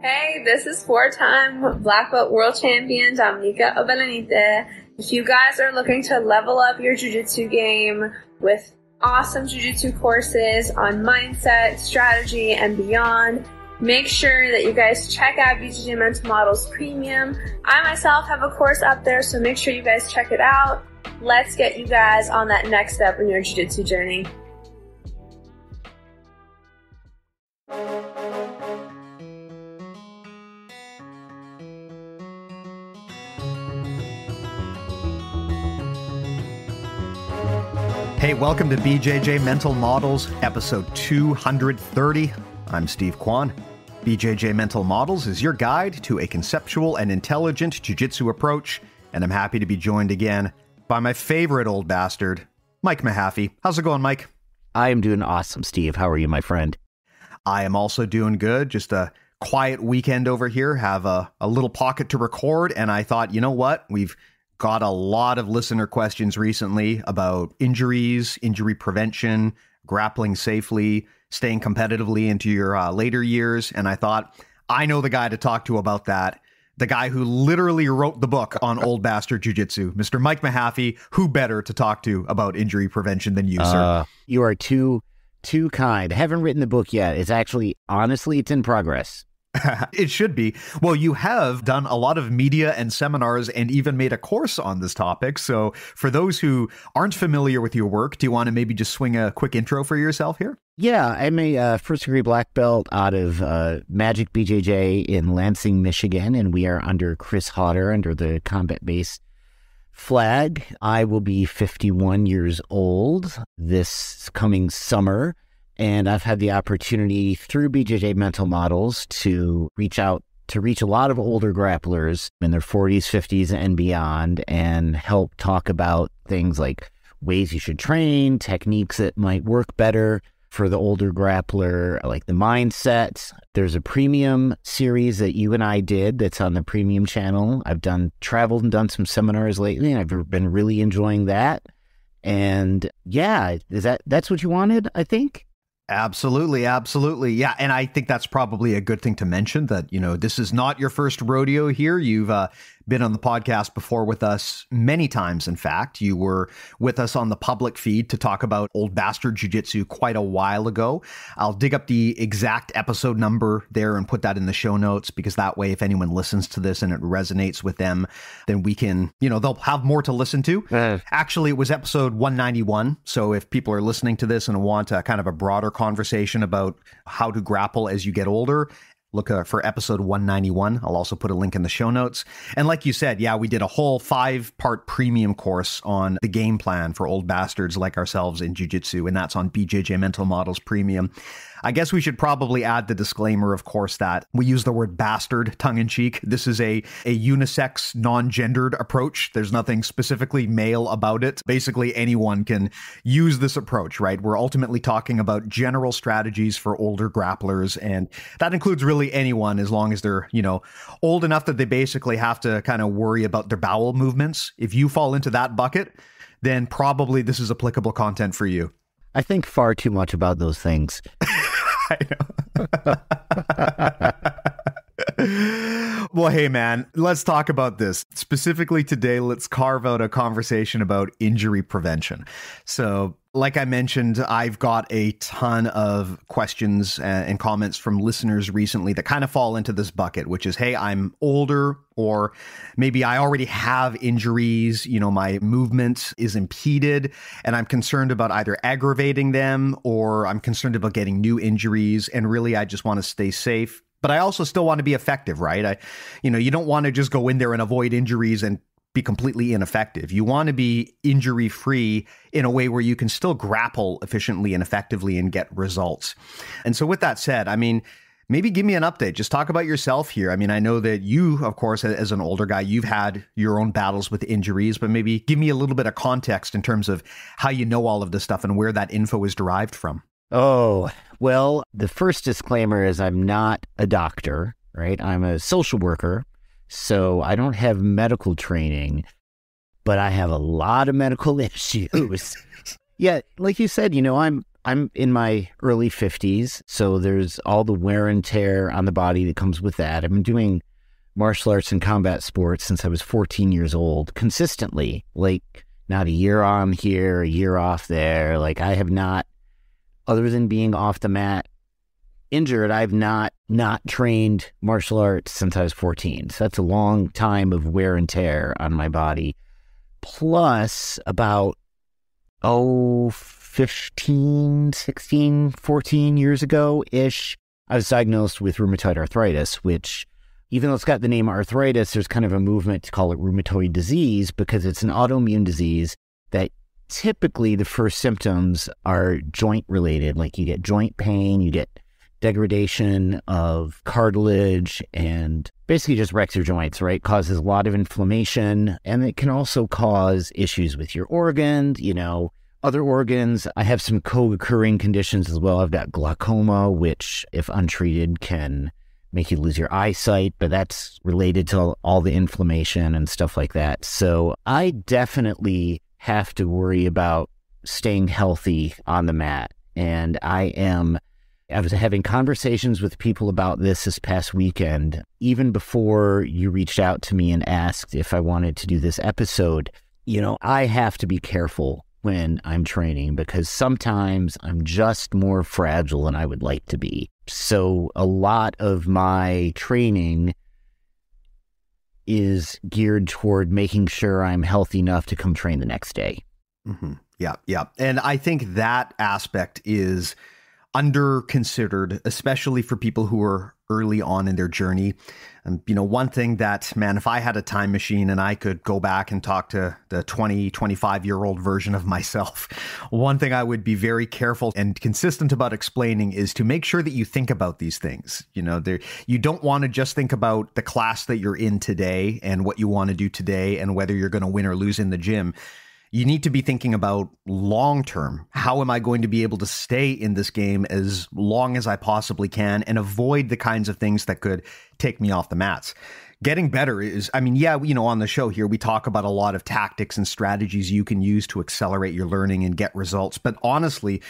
Hey, this is four-time black belt world champion Dominyka Obelenyte. If you guys are looking to level up your jiu-jitsu game with awesome jiu-jitsu courses on mindset, strategy, and beyond, make sure that you guys check out BJJ Mental Models Premium. I myself have a course up there, so make sure you guys check it out. Let's get you guys on that next step in your jiu-jitsu journey. Hey, welcome to BJJ Mental Models, episode 230. I'm Steve Kwan. BJJ Mental Models is your guide to a conceptual and intelligent jiu-jitsu approach, and I'm happy to be joined again by my favorite old bastard, Mike Mahaffey. How's it going, Mike? I am doing awesome, Steve. How are you, my friend? I am also doing good. Just a quiet weekend over here. Have a, a little pocket to record, and I thought, you know what? We've got a lot of listener questions recently about injuries, injury prevention, grappling safely, staying competitively into your uh, later years. And I thought, I know the guy to talk to about that. The guy who literally wrote the book on Old Bastard Jiu Jitsu, Mr. Mike Mahaffey. Who better to talk to about injury prevention than you, sir? Uh, you are too, too kind. I haven't written the book yet. It's actually, honestly, it's in progress. it should be. Well, you have done a lot of media and seminars and even made a course on this topic. So, for those who aren't familiar with your work, do you want to maybe just swing a quick intro for yourself here? Yeah, I'm a uh, first degree black belt out of uh, Magic BJJ in Lansing, Michigan, and we are under Chris Haueter under the combat base flag. I will be 51 years old this coming summer. And I've had the opportunity through BJJ Mental Models to reach out to reach a lot of older grapplers in their 40s, 50s, and beyond, and help talk about things like ways you should train, techniques that might work better for the older grappler, like the mindset. There's a premium series that you and I did that's on the premium channel. I've done traveled and done some seminars lately, and I've been really enjoying that. And yeah, is that that's what you wanted? I think. Absolutely, absolutely. Yeah, and I think that's probably a good thing to mention that, you know, this is not your first rodeo here. You've uh, been on the podcast before with us many times. In fact, you were with us on the public feed to talk about Old Bastard Jiu Jitsu quite a while ago. I'll dig up the exact episode number there and put that in the show notes because that way, if anyone listens to this and it resonates with them, then we can, you know, they'll have more to listen to. Uh. Actually, it was episode 191. So if people are listening to this and want a kind of a broader conversation about how to grapple as you get older, look uh, for episode 191. I'll also put a link in the show notes. And like you said, yeah, we did a whole five part premium course on the game plan for old bastards like ourselves in jiu-jitsu, and that's on BJJ Mental Models Premium. I guess we should probably add the disclaimer, of course, that we use the word bastard tongue in cheek. This is a, a unisex, non gendered approach. There's nothing specifically male about it. Basically, anyone can use this approach, right? We're ultimately talking about general strategies for older grapplers, and that includes really anyone as long as they're, you know, old enough that they basically have to kind of worry about their bowel movements. If you fall into that bucket, then probably this is applicable content for you. I think far too much about those things. well, hey, man, let's talk about this. Specifically today, let's carve out a conversation about injury prevention. So, like I mentioned, I've got a ton of questions uh, and comments from listeners recently that kind of fall into this bucket, which is, hey, I'm older, or maybe I already have injuries, you know, my movement is impeded, and I'm concerned about either aggravating them or I'm concerned about getting new injuries. And really, I just want to stay safe but I also still want to be effective, right? I, you know, you don't want to just go in there and avoid injuries and be completely ineffective. You want to be injury free in a way where you can still grapple efficiently and effectively and get results. And so, with that said, I mean, maybe give me an update. Just talk about yourself here. I mean, I know that you, of course, as an older guy, you've had your own battles with injuries, but maybe give me a little bit of context in terms of how you know all of this stuff and where that info is derived from. Oh, well, the first disclaimer is I'm not a doctor, right? I'm a social worker. So I don't have medical training, but I have a lot of medical issues. yeah, like you said, you know, I'm I'm in my early 50s, so there's all the wear and tear on the body that comes with that. I've been doing martial arts and combat sports since I was 14 years old, consistently, like not a year on here, a year off there. Like I have not, other than being off the mat injured, I've not not trained martial arts since I was 14. So that's a long time of wear and tear on my body. Plus about oh 15, 16, 14 years ago ish, I was diagnosed with rheumatoid arthritis, which, even though it's got the name arthritis, there's kind of a movement to call it rheumatoid disease because it's an autoimmune disease that typically the first symptoms are joint related. Like you get joint pain, you get degradation of cartilage and basically just wrecks your joints, right? Causes a lot of inflammation and it can also cause issues with your organs, you know, other organs. I have some co occurring conditions as well. I've got glaucoma, which, if untreated, can make you lose your eyesight, but that's related to all the inflammation and stuff like that. So I definitely have to worry about staying healthy on the mat. And I am, I was having conversations with people about this this past weekend, even before you reached out to me and asked if I wanted to do this episode. You know, I have to be careful when I'm training because sometimes I'm just more fragile than I would like to be. So a lot of my training is geared toward making sure I'm healthy enough to come train the next day. Mm-hmm. Yeah, yeah. And I think that aspect is under considered, especially for people who are early on in their journey. And, you know, one thing that, man, if I had a time machine and I could go back and talk to the 20, 25 year old version of myself, one thing I would be very careful and consistent about explaining is to make sure that you think about these things. You know, there, you don't want to just think about the class that you're in today and what you want to do today and whether you're going to win or lose in the gym you need to be thinking about long term. How am I going to be able to stay in this game as long as I possibly can and avoid the kinds of things that could take me off the mats? Getting better is, I mean, yeah, you know, on the show here, we talk about a lot of tactics and strategies you can use to accelerate your learning and get results. But honestly,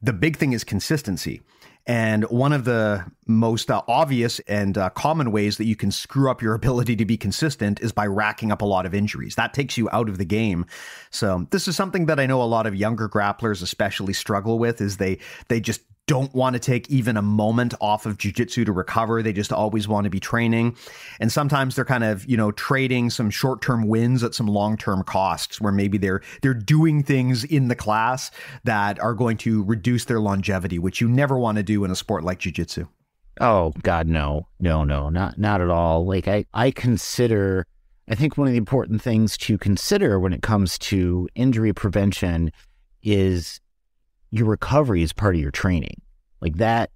the big thing is consistency. And one of the most uh, obvious and uh, common ways that you can screw up your ability to be consistent is by racking up a lot of injuries. That takes you out of the game. So this is something that I know a lot of younger grapplers especially struggle with is they they just don't want to take even a moment off of jujitsu to recover. They just always want to be training. And sometimes they're kind of, you know, trading some short-term wins at some long-term costs where maybe they're they're doing things in the class that are going to reduce their longevity, which you never want to do in a sport like jujitsu. Oh God, no. No, no, not not at all. Like I, I consider I think one of the important things to consider when it comes to injury prevention is your recovery is part of your training. Like that,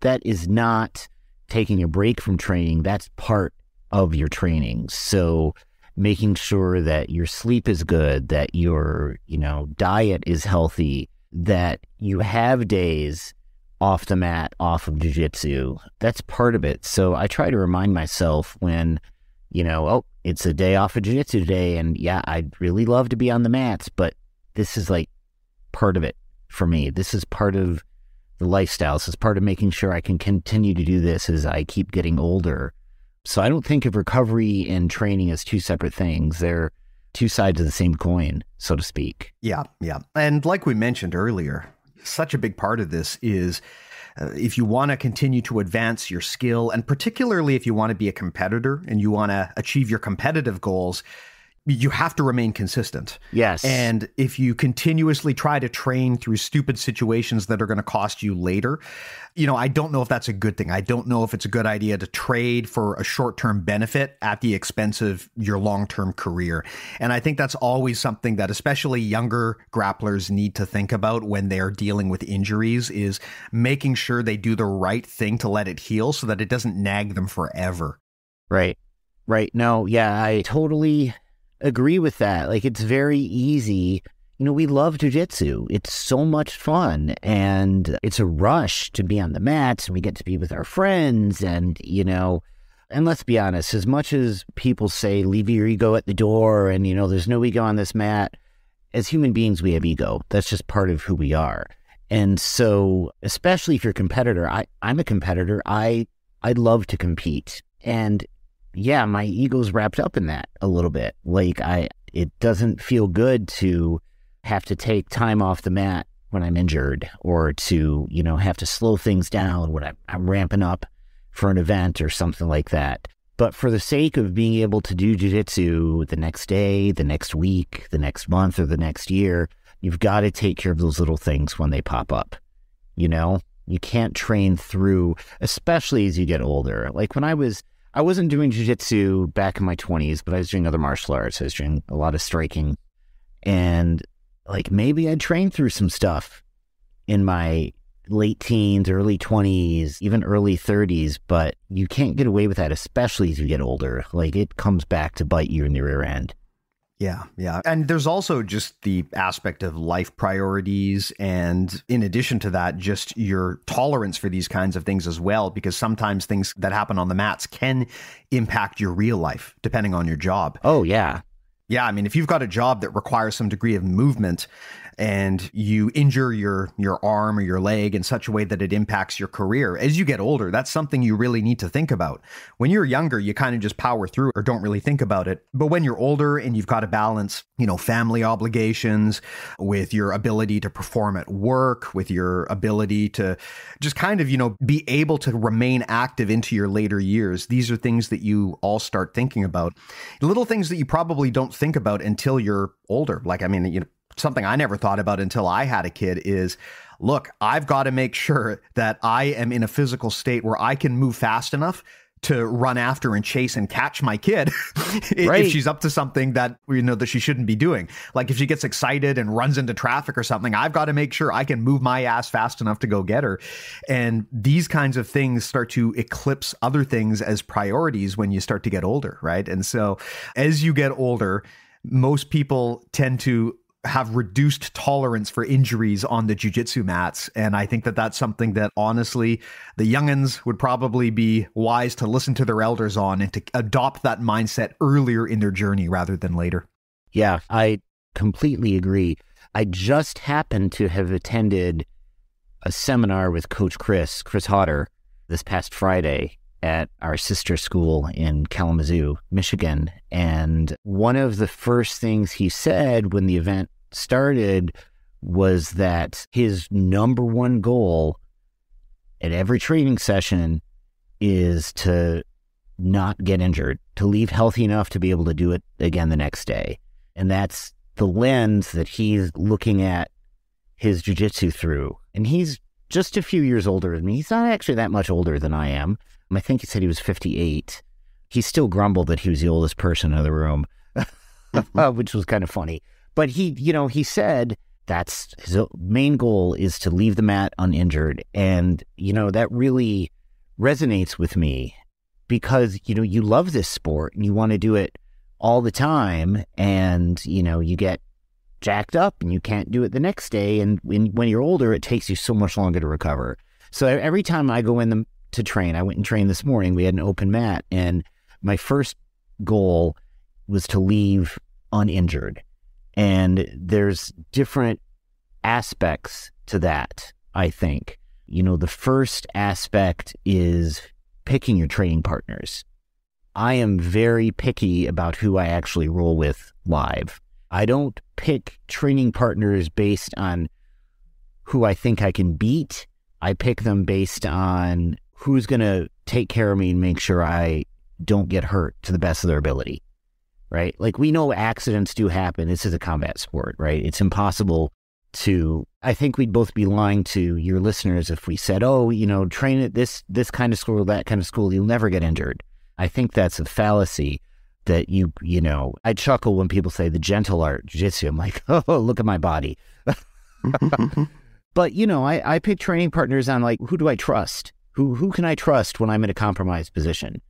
that is not taking a break from training. That's part of your training. So making sure that your sleep is good, that your, you know, diet is healthy, that you have days off the mat, off of jujitsu. That's part of it. So I try to remind myself when, you know, oh, it's a day off of jiu-jitsu today and yeah, I'd really love to be on the mats, but this is like part of it for me. This is part of the lifestyle. This is part of making sure I can continue to do this as I keep getting older. So I don't think of recovery and training as two separate things. They're two sides of the same coin, so to speak. Yeah, yeah. And like we mentioned earlier, such a big part of this is uh, if you want to continue to advance your skill, and particularly if you want to be a competitor and you want to achieve your competitive goals, you have to remain consistent. Yes. And if you continuously try to train through stupid situations that are going to cost you later, you know, I don't know if that's a good thing. I don't know if it's a good idea to trade for a short term benefit at the expense of your long term career. And I think that's always something that especially younger grapplers need to think about when they're dealing with injuries is making sure they do the right thing to let it heal so that it doesn't nag them forever. Right. Right. No, yeah, I totally agree with that. Like it's very easy. You know, we love jujitsu. It's so much fun and it's a rush to be on the mats and we get to be with our friends and, you know, and let's be honest, as much as people say leave your ego at the door and, you know, there's no ego on this mat, as human beings, we have ego. That's just part of who we are. And so, especially if you're a competitor, I, I'm a competitor. I I love to compete. And yeah, my ego's wrapped up in that a little bit. Like I it doesn't feel good to have to take time off the mat when I'm injured or to, you know, have to slow things down when I'm, I'm ramping up for an event or something like that. But for the sake of being able to do jujitsu the next day, the next week, the next month, or the next year, you've got to take care of those little things when they pop up. You know, you can't train through, especially as you get older. Like when I was, I wasn't doing jujitsu back in my 20s, but I was doing other martial arts. I was doing a lot of striking. And like maybe I trained through some stuff in my late teens, early 20s, even early 30s, but you can't get away with that, especially as you get older. Like it comes back to bite you in the rear end. Yeah, yeah. And there's also just the aspect of life priorities. And in addition to that, just your tolerance for these kinds of things as well, because sometimes things that happen on the mats can impact your real life, depending on your job. Oh, yeah. Yeah, I mean, if you've got a job that requires some degree of movement and you injure your your arm or your leg in such a way that it impacts your career. As you get older that's something you really need to think about. When you're younger you kind of just power through or don't really think about it. But when you're older and you've got to balance you know family obligations with your ability to perform at work with your ability to just kind of you know be able to remain active into your later years these are things that you all start thinking about. Little things that you probably don't think about until you're older. Like i mean you know something I never thought about until I had a kid is look, I've got to make sure that I am in a physical state where I can move fast enough to run after and chase and catch my kid right. if she's up to something that you know that she shouldn't be doing. Like if she gets excited and runs into traffic or something, I've got to make sure I can move my ass fast enough to go get her. And these kinds of things start to eclipse other things as priorities when you start to get older, right? And so as you get older, most people tend to have reduced tolerance for injuries on the jujitsu mats. And I think that that's something that honestly, the youngins would probably be wise to listen to their elders on and to adopt that mindset earlier in their journey rather than later. Yeah, I completely agree. I just happened to have attended a seminar with Coach Chris, Chris Haueter, this past Friday at our sister school in Kalamazoo, Michigan. And one of the first things he said when the event started was that his number one goal at every training session is to not get injured, to leave healthy enough to be able to do it again the next day. And that's the lens that he's looking at his jujitsu through. And he's just a few years older than me. He's not actually that much older than I am. I think he said he was 58. He still grumbled that he was the oldest person in the room, which was kind of funny. But he, you know, he said that's his main goal is to leave the mat uninjured. And, you know, that really resonates with me because, you know, you love this sport and you want to do it all the time. And, you know, you get jacked up and you can't do it the next day. And when, when you're older, it takes you so much longer to recover. So every time I go in the, to train, I went and trained this morning. We had an open mat, and my first goal was to leave uninjured. And there's different aspects to that, I think. You know, the first aspect is picking your training partners. I am very picky about who I actually roll with live. I don't pick training partners based on who I think I can beat. I pick them based on who's going to take care of me and make sure I don't get hurt to the best of their ability right? Like we know accidents do happen. This is a combat sport, right? It's impossible to I think we'd both be lying to your listeners if we said, "Oh, you know, train at this this kind of school, that kind of school, you'll never get injured." I think that's a fallacy that you you know. I chuckle when people say the gentle art jiu-jitsu. I'm like, "Oh, look at my body." but, you know, I I pick training partners on like who do I trust? Who who can I trust when I'm in a compromised position?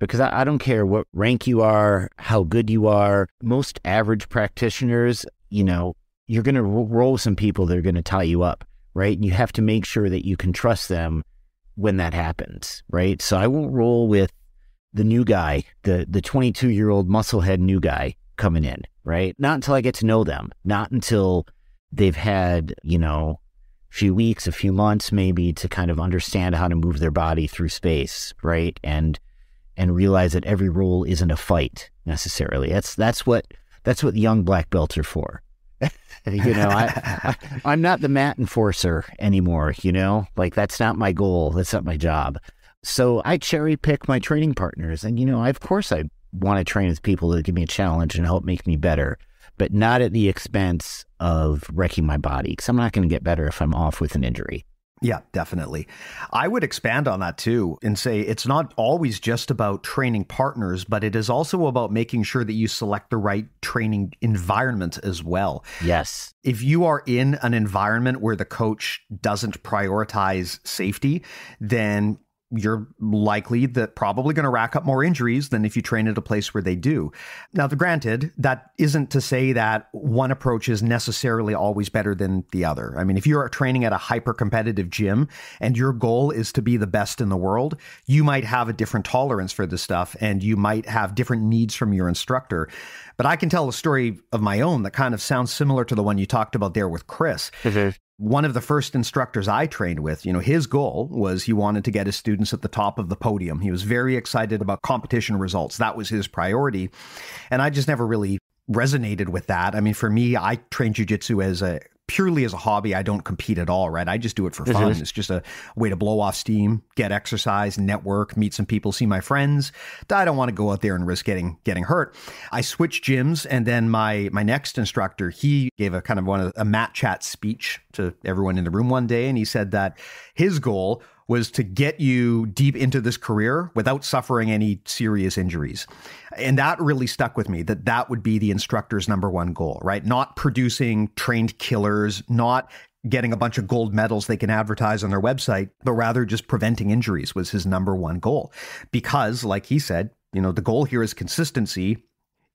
Because I, I, don't care what rank you are, how good you are. Most average practitioners, you know, you're going to roll some people that are going to tie you up, right? And you have to make sure that you can trust them when that happens, right? So I won't roll with the new guy, the the 22 year old musclehead new guy coming in, right? Not until I get to know them, not until they've had, you know, a few weeks, a few months, maybe to kind of understand how to move their body through space, right? And and realize that every roll isn't a fight necessarily. That's that's what that's what young black belts are for. you know, I, I am not the mat enforcer anymore. You know, like that's not my goal. That's not my job. So I cherry pick my training partners, and you know, I, of course, I want to train with people that give me a challenge and help make me better but not at the expense of wrecking my body because I'm not going to get better if I'm off with an injury. Yeah, definitely. I would expand on that too and say it's not always just about training partners, but it is also about making sure that you select the right training environment as well. Yes. If you are in an environment where the coach doesn't prioritize safety, then you're likely that probably going to rack up more injuries than if you train at a place where they do. Now, the granted, that isn't to say that one approach is necessarily always better than the other. I mean, if you're training at a hyper competitive gym and your goal is to be the best in the world, you might have a different tolerance for this stuff and you might have different needs from your instructor. But I can tell a story of my own that kind of sounds similar to the one you talked about there with Chris. Mm-hmm one of the first instructors I trained with, you know, his goal was he wanted to get his students at the top of the podium. He was very excited about competition results. That was his priority. And I just never really resonated with that. I mean, for me, I train jujitsu as a purely as a hobby. I don't compete at all, right? I just do it for fun. It's just a way to blow off steam, get exercise, network, meet some people, see my friends. I don't want to go out there and risk getting getting hurt. I switched gyms, and then my my next instructor, he gave a kind of one a mat chat speech to everyone in the room one day, and he said that his goal was to get you deep into this career without suffering any serious injuries. And that really stuck with me that that would be the instructor's number one goal, right? Not producing trained killers, not getting a bunch of gold medals they can advertise on their website, but rather just preventing injuries was his number one goal. Because, like he said, you know, the goal here is consistency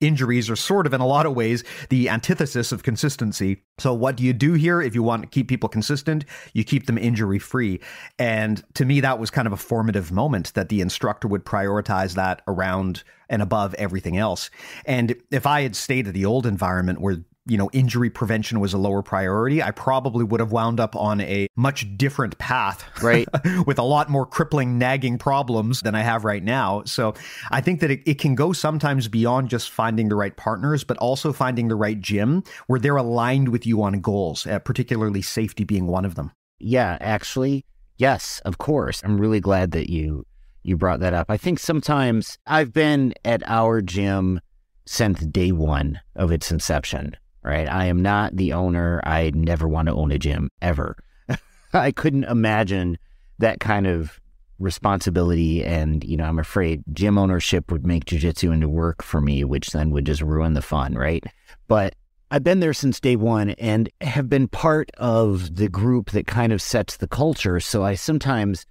injuries are sort of in a lot of ways the antithesis of consistency. So what do you do here if you want to keep people consistent? You keep them injury free. And to me that was kind of a formative moment that the instructor would prioritize that around and above everything else. And if I had stayed at the old environment where you know, injury prevention was a lower priority, I probably would have wound up on a much different path, right? with a lot more crippling, nagging problems than I have right now. So I think that it, it can go sometimes beyond just finding the right partners, but also finding the right gym where they're aligned with you on goals, uh, particularly safety being one of them. Yeah, actually, yes, of course. I'm really glad that you you brought that up. I think sometimes I've been at our gym since day one of its inception right? I am not the owner. I never want to own a gym ever. I couldn't imagine that kind of responsibility. And, you know, I'm afraid gym ownership would make jujitsu into work for me, which then would just ruin the fun, right? But I've been there since day one and have been part of the group that kind of sets the culture. So I sometimes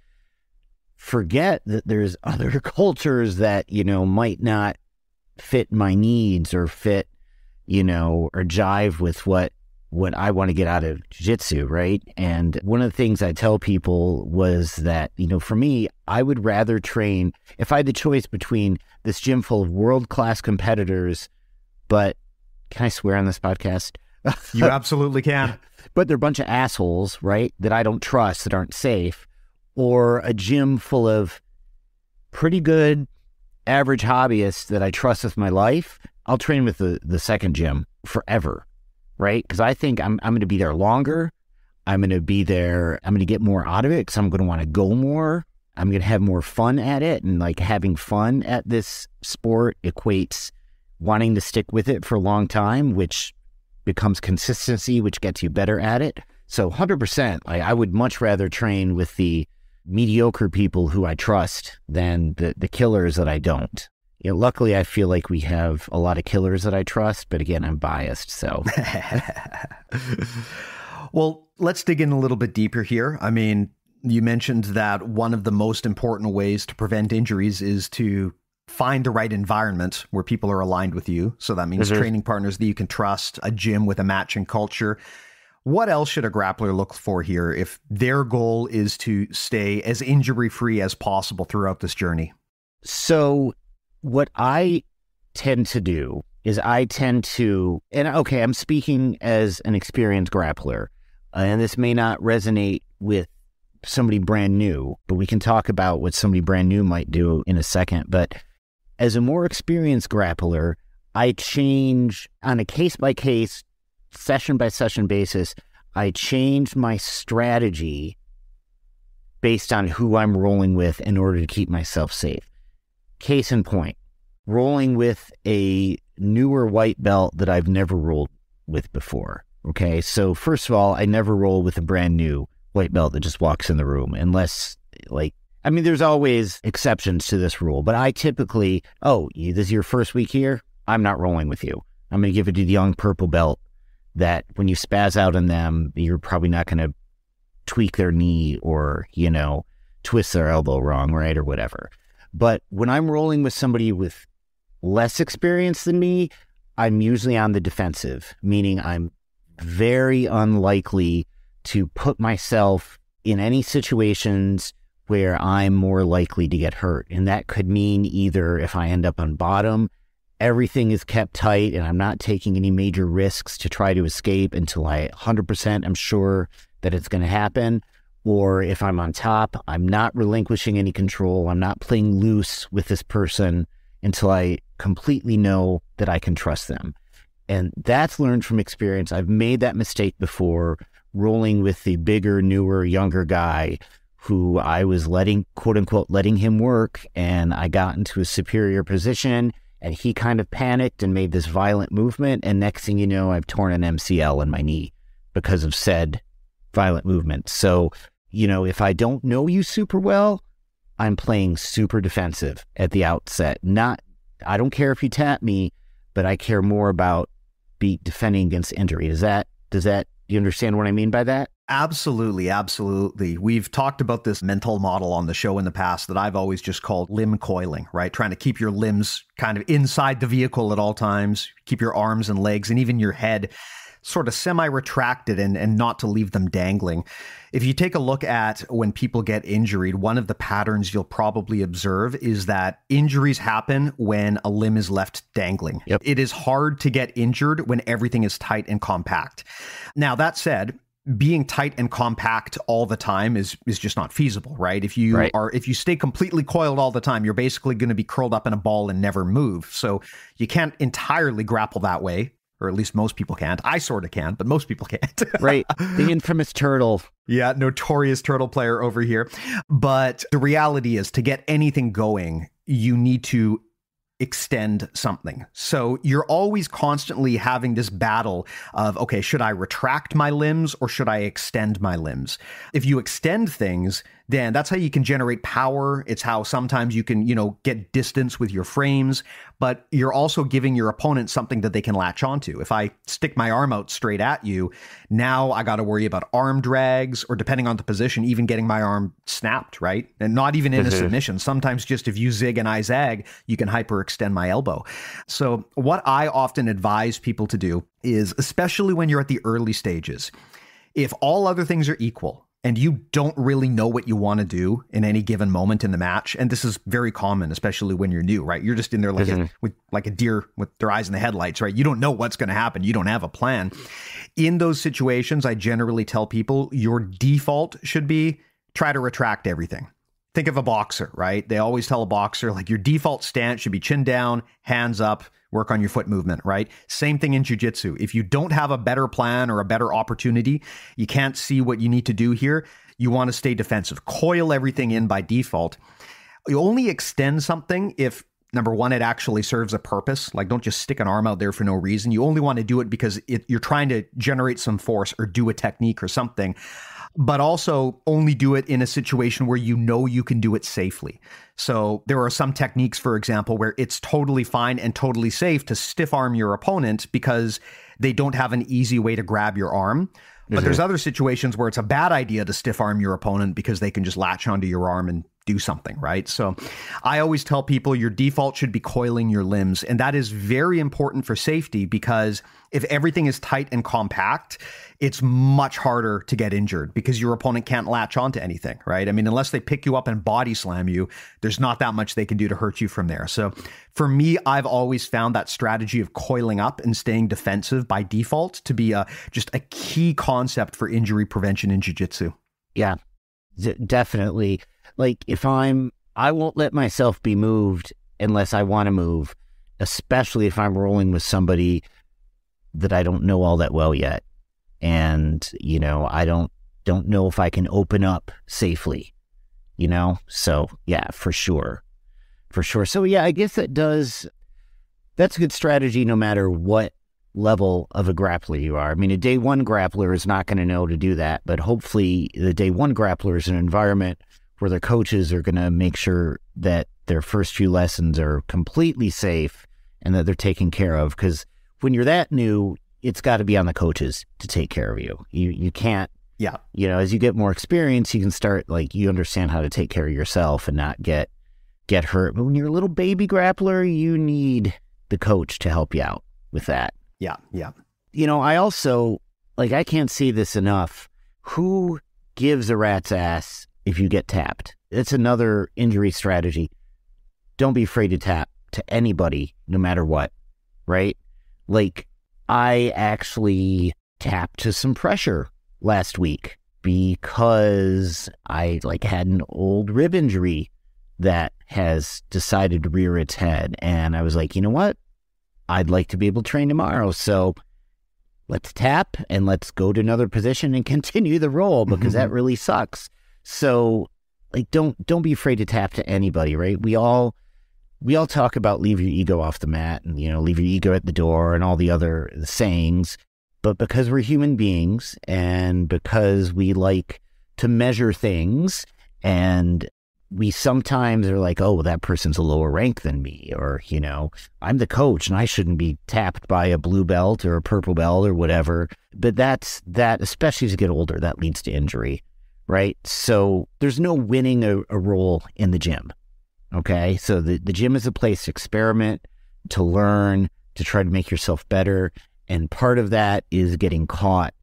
forget that there's other cultures that, you know, might not fit my needs or fit you know, or jive with what what I want to get out of jiu-jitsu, right? And one of the things I tell people was that, you know, for me, I would rather train if I had the choice between this gym full of world-class competitors, but can I swear on this podcast? You absolutely can. but they're a bunch of assholes, right? That I don't trust, that aren't safe, or a gym full of pretty good average hobbyists that I trust with my life I'll train with the, the second gym forever, right? Because I think I'm, I'm going to be there longer. I'm going to be there. I'm going to get more out of it because I'm going to want to go more. I'm going to have more fun at it. And like having fun at this sport equates wanting to stick with it for a long time, which becomes consistency, which gets you better at it. So 100%, like I would much rather train with the mediocre people who I trust than the, the killers that I don't you know, luckily, I feel like we have a lot of killers that I trust, but again, I'm biased. So, well, let's dig in a little bit deeper here. I mean, you mentioned that one of the most important ways to prevent injuries is to find the right environment where people are aligned with you. So that means mm-hmm. training partners that you can trust, a gym with a matching culture. What else should a grappler look for here if their goal is to stay as injury free as possible throughout this journey? So, what I tend to do is I tend to, and okay, I'm speaking as an experienced grappler. uh, and this may not resonate with somebody brand new, but we can talk about what somebody brand new might do in a second. But as a more experienced grappler, I change on a case by case, session by session basis. I change my strategy based on who I'm rolling with in order to keep myself safe. Case in point, rolling with a newer white belt that I've never rolled with before. Okay. So, first of all, I never roll with a brand new white belt that just walks in the room unless, like, I mean, there's always exceptions to this rule, but I typically, oh, this is your first week here. I'm not rolling with you. I'm going to give it to the young purple belt that when you spaz out on them, you're probably not going to tweak their knee or, you know, twist their elbow wrong, right? Or whatever. But when I'm rolling with somebody with less experience than me, I'm usually on the defensive, meaning I'm very unlikely to put myself in any situations where I'm more likely to get hurt. And that could mean either if I end up on bottom, everything is kept tight and I'm not taking any major risks to try to escape until I 100% am sure that it's going to happen. Or if I'm on top, I'm not relinquishing any control. I'm not playing loose with this person until I completely know that I can trust them. And that's learned from experience. I've made that mistake before rolling with the bigger, newer, younger guy who I was letting, quote unquote, letting him work. And I got into a superior position and he kind of panicked and made this violent movement. And next thing you know, I've torn an MCL in my knee because of said violent movement. So, you know, if I don't know you super well, I'm playing super defensive at the outset. Not, I don't care if you tap me, but I care more about be defending against injury. Does that, does that, you understand what I mean by that? Absolutely, absolutely. We've talked about this mental model on the show in the past that I've always just called limb coiling, right? Trying to keep your limbs kind of inside the vehicle at all times, keep your arms and legs and even your head sort of semi retracted and, and not to leave them dangling. If you take a look at when people get injured, one of the patterns you'll probably observe is that injuries happen when a limb is left dangling. Yep. It is hard to get injured when everything is tight and compact. Now, that said, being tight and compact all the time is is just not feasible, right? If you right. are if you stay completely coiled all the time, you're basically going to be curled up in a ball and never move. So you can't entirely grapple that way or at least most people can't. I sort of can, but most people can't. right. The infamous turtle. Yeah, notorious turtle player over here. But the reality is to get anything going, you need to extend something. So you're always constantly having this battle of, okay, should I retract my limbs or should I extend my limbs? If you extend things, then that's how you can generate power. It's how sometimes you can, you know, get distance with your frames, but you're also giving your opponent something that they can latch onto. If I stick my arm out straight at you, now I got to worry about arm drags or depending on the position, even getting my arm snapped, right? And not even in a mm-hmm. submission. Sometimes just if you zig and I zag, you can hyperextend my elbow. So what I often advise people to do is, especially when you're at the early stages, if all other things are equal, and you don't really know what you want to do in any given moment in the match and this is very common especially when you're new right? You're just in there like mm-hmm. a, with like a deer with their eyes in the headlights right? You don't know what's going to happen. You don't have a plan. In those situations i generally tell people your default should be try to retract everything. Think of a boxer right? They always tell a boxer like your default stance should be chin down hands up work on your foot movement, right? Same thing in jujitsu. If you don't have a better plan or a better opportunity, you can't see what you need to do here. You want to stay defensive, coil everything in by default. You only extend something if number one, it actually serves a purpose. Like, don't just stick an arm out there for no reason. You only want to do it because it, you're trying to generate some force or do a technique or something but also only do it in a situation where you know you can do it safely. So there are some techniques, for example, where it's totally fine and totally safe to stiff arm your opponent because they don't have an easy way to grab your arm. But mm-hmm. there's other situations where it's a bad idea to stiff arm your opponent because they can just latch onto your arm and do something, right? So I always tell people your default should be coiling your limbs. And that is very important for safety because if everything is tight and compact, it's much harder to get injured because your opponent can't latch onto anything, right? I mean, unless they pick you up and body slam you, there's not that much they can do to hurt you from there. So for me, I've always found that strategy of coiling up and staying defensive by default to be a, just a key concept for injury prevention in jiu-jitsu. Yeah, definitely. Like if I'm, I won't let myself be moved unless I want to move, especially if I'm rolling with somebody that I don't know all that well yet and you know i don't don't know if i can open up safely you know? So yeah for sure. For sure. So yeah i guess that does that's a good strategy no matter what level of a grappler you are. I mean a day one grappler is not going to know to do that but hopefully the day one grappler is an environment where the coaches are going to make sure that their first few lessons are completely safe and that they're taken care of. Because when you're that new it's got to be on the coaches to take care of you. You you can't. Yeah. You know, as you get more experience, you can start like you understand how to take care of yourself and not get get hurt. But when you're a little baby grappler, you need the coach to help you out with that. Yeah. Yeah. You know, I also like I can't see this enough. Who gives a rat's ass if you get tapped? It's another injury strategy. Don't be afraid to tap to anybody, no matter what. Right? Like I actually tapped to some pressure last week because I like had an old rib injury that has decided to rear its head. And I was like, you know what? I'd like to be able to train tomorrow. So let's tap and let's go to another position and continue the roll because that mm-hmm. really sucks. So like don't don't be afraid to tap to anybody, right? We all we all talk about leave your ego off the mat and, you know, leave your ego at the door and all the other sayings. But because we're human beings and because we like to measure things and we sometimes are like, oh, well, that person's a lower rank than me, or, you know, I'm the coach and I shouldn't be tapped by a blue belt or a purple belt or whatever. But that's that, especially as you get older, that leads to injury, right? So there's no winning a, a roll in the gym. Okay. So the, the gym is a place to experiment, to learn, to try to make yourself better. And part of that is getting caught